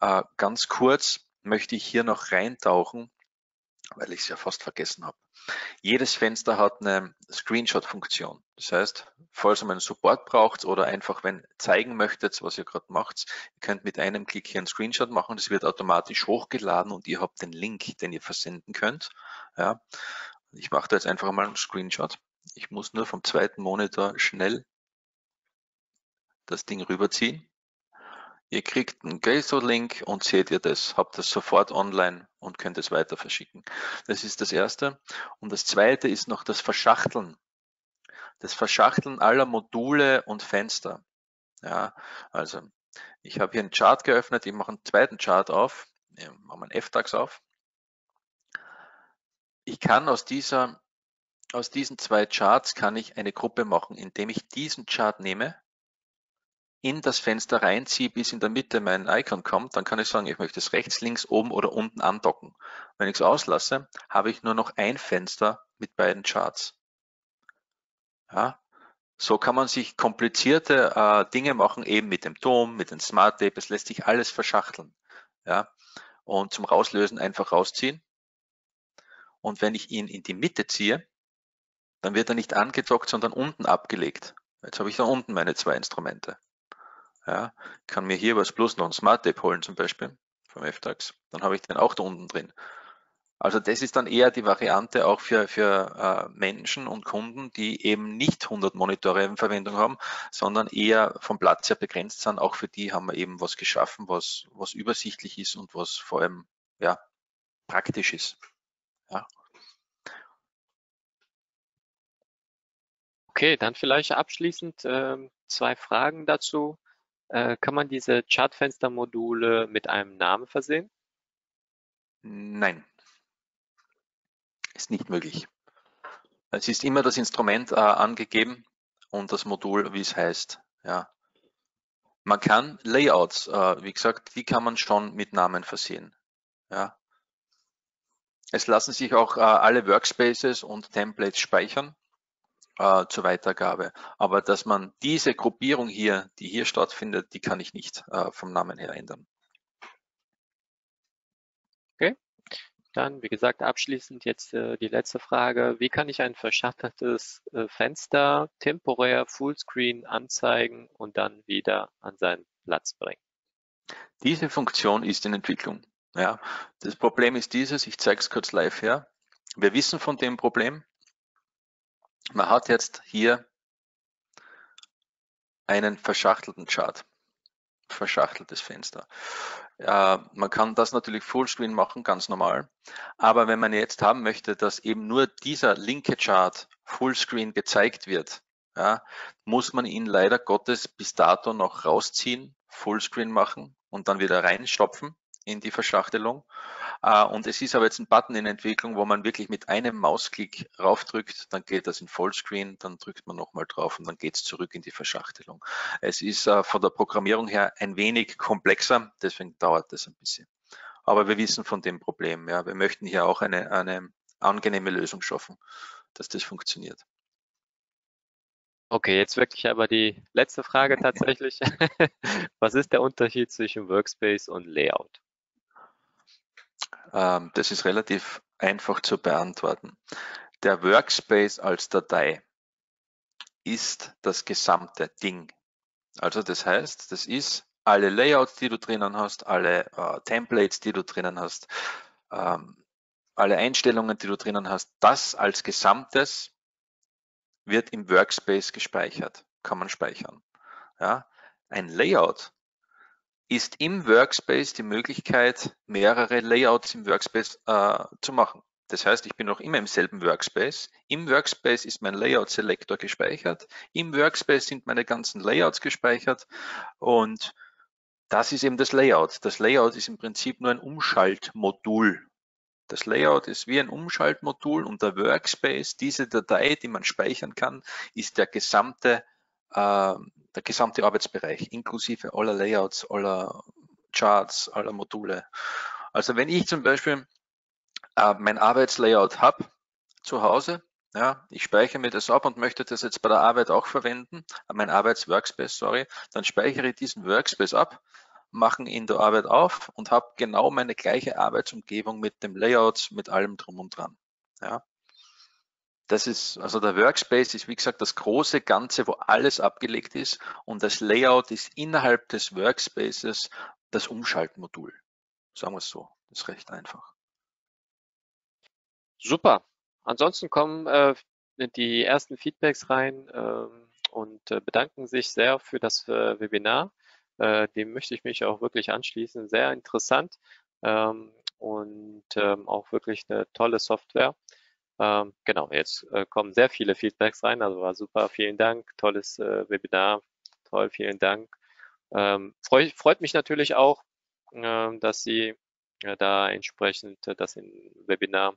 Äh, ganz kurz möchte ich hier noch reintauchen weil ich es ja fast vergessen habe. Jedes Fenster hat eine Screenshot-Funktion. Das heißt, falls ihr einen Support braucht oder einfach wenn zeigen möchtet, was ihr gerade macht, ihr könnt mit einem Klick hier einen Screenshot machen. Das wird automatisch hochgeladen und ihr habt den Link, den ihr versenden könnt. Ja. Ich mache da jetzt einfach mal einen Screenshot. Ich muss nur vom zweiten Monitor schnell das Ding rüberziehen. Ihr kriegt einen Gayso-Link und seht ihr das, habt das sofort online und könnt es weiter verschicken. Das ist das Erste. Und das Zweite ist noch das Verschachteln. Das Verschachteln aller Module und Fenster. Ja, also ich habe hier einen Chart geöffnet, ich mache einen zweiten Chart auf, ich mache meinen F-DAX auf. Ich kann aus dieser aus diesen zwei Charts kann ich eine Gruppe machen, indem ich diesen Chart nehme, in das Fenster reinziehe, bis in der Mitte mein Icon kommt, dann kann ich sagen, ich möchte es rechts, links, oben oder unten andocken. Wenn ich es auslasse, habe ich nur noch ein Fenster mit beiden Charts. Ja, so kann man sich komplizierte äh, Dinge machen, eben mit dem Dom, mit dem Smart Tape. Es lässt sich alles verschachteln. Ja, und zum Rauslösen einfach rausziehen. Und wenn ich ihn in die Mitte ziehe, dann wird er nicht angedockt, sondern unten abgelegt. Jetzt habe ich da unten meine zwei Instrumente. Ja, kann mir hier was Plus noch ein Smart Tape holen zum Beispiel vom FTAX. Dann habe ich den auch da unten drin. Also das ist dann eher die Variante auch für, für äh, Menschen und Kunden, die eben nicht 100 Monitore in Verwendung haben, sondern eher vom Platz her begrenzt sind. Auch für die haben wir eben was geschaffen, was, was übersichtlich ist und was vor allem ja, praktisch ist. Ja. Okay, dann vielleicht abschließend äh, zwei Fragen dazu. Äh, kann man diese Chartfenstermodule mit einem Namen versehen? Nein, ist nicht möglich. Es ist immer das Instrument äh, angegeben und das Modul, wie es heißt. Ja. Man kann Layouts, äh, wie gesagt, die kann man schon mit Namen versehen. Ja. Es lassen sich auch äh, alle Workspaces und Templates speichern äh, zur Weitergabe. Aber dass man diese Gruppierung hier, die hier stattfindet, die kann ich nicht äh, vom Namen her ändern. Okay. Dann, wie gesagt, abschließend jetzt äh, die letzte Frage. Wie kann ich ein verschachteltes äh, Fenster temporär Fullscreen anzeigen und dann wieder an seinen Platz bringen? Diese Funktion ist in Entwicklung. Ja, das Problem ist dieses, ich zeige es kurz live her. Wir wissen von dem Problem. Man hat jetzt hier einen verschachtelten Chart, verschachteltes Fenster. Äh, man kann das natürlich Fullscreen machen, ganz normal. Aber wenn man jetzt haben möchte, dass eben nur dieser linke Chart Fullscreen gezeigt wird, ja, muss man ihn leider Gottes bis dato noch rausziehen, Fullscreen machen und dann wieder reinstopfen in die Verschachtelung. Äh, und es ist aber jetzt ein Button in Entwicklung, wo man wirklich mit einem Mausklick raufdrückt, dann geht das in Vollscreen, dann drückt man nochmal drauf und dann geht es zurück in die Verschachtelung. Es ist äh, von der Programmierung her ein wenig komplexer, deswegen dauert das ein bisschen. Aber wir wissen von dem Problem. Ja. Wir möchten hier auch eine, eine angenehme Lösung schaffen, dass das funktioniert. Okay, jetzt wirklich aber die letzte Frage tatsächlich. Was ist der Unterschied zwischen Workspace und Layout? Ähm, das ist relativ einfach zu beantworten. Der Workspace als Datei ist das gesamte Ding. Also das heißt, das ist alle Layouts, die du drinnen hast, alle äh, Templates, die du drinnen hast, ähm, alle Einstellungen, die du drinnen hast, das als Gesamtes wird im Workspace gespeichert, kann man speichern. Ja? Ein Layout ist im Workspace die Möglichkeit, mehrere Layouts im Workspace äh, zu machen. Das heißt, ich bin noch immer im selben Workspace. Im Workspace ist mein Layout-Selektor gespeichert. Im Workspace sind meine ganzen Layouts gespeichert. Und das ist eben das Layout. Das Layout ist im Prinzip nur ein Umschaltmodul. Das Layout ist wie ein Umschaltmodul und der Workspace, diese Datei, die man speichern kann, ist der gesamte äh, der gesamte Arbeitsbereich, inklusive aller Layouts, aller Charts, aller Module. Also wenn ich zum Beispiel äh, mein Arbeitslayout habe zu Hause, ja, ich speichere mir das ab und möchte das jetzt bei der Arbeit auch verwenden, äh, mein Arbeitsworkspace, sorry, dann speichere ich diesen Workspace ab, mache ihn in der Arbeit auf und habe genau meine gleiche Arbeitsumgebung mit dem Layout, mit allem drum und dran. Ja. Das ist, also der Workspace ist wie gesagt das große Ganze, wo alles abgelegt ist und das Layout ist innerhalb des Workspaces das Umschaltmodul. Sagen wir es so, das ist recht einfach. Super. Ansonsten kommen äh, die ersten Feedbacks rein äh, und äh, bedanken sich sehr für das äh, Webinar. Äh, dem möchte ich mich auch wirklich anschließen. Sehr interessant ähm, und ähm, auch wirklich eine tolle Software. Ähm, genau, jetzt äh, kommen sehr viele Feedbacks rein, also war super, vielen Dank, tolles äh, Webinar, toll, vielen Dank. Ähm, freu, freut mich natürlich auch, äh, dass Sie äh, da entsprechend äh, das in Webinar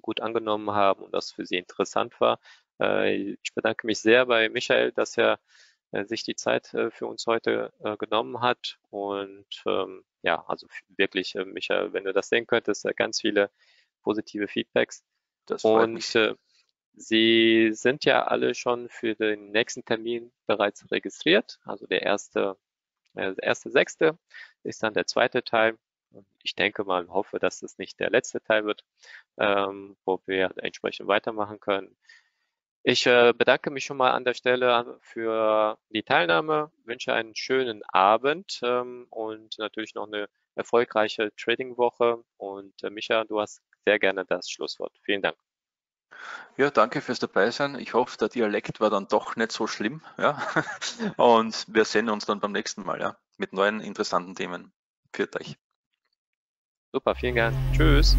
gut angenommen haben und das für Sie interessant war. Äh, ich bedanke mich sehr bei Michael, dass er sich die Zeit für uns heute genommen hat. Und ähm, ja, also wirklich, Michael, wenn du das sehen könntest, ganz viele positive Feedbacks. Das und mich. Sie sind ja alle schon für den nächsten Termin bereits registriert. Also der erste, der erste Sechste ist dann der zweite Teil. Ich denke mal, hoffe, dass es nicht der letzte Teil wird, ähm, wo wir entsprechend weitermachen können. Ich äh, bedanke mich schon mal an der Stelle für die Teilnahme, wünsche einen schönen Abend ähm, und natürlich noch eine erfolgreiche Trading-Woche. Und äh, Micha, du hast sehr gerne das Schlusswort. Vielen Dank. Ja, danke fürs Dabeisein. Ich hoffe, der Dialekt war dann doch nicht so schlimm. Ja? Und wir sehen uns dann beim nächsten Mal ja? mit neuen interessanten Themen. Für euch. Super, vielen Dank. Tschüss.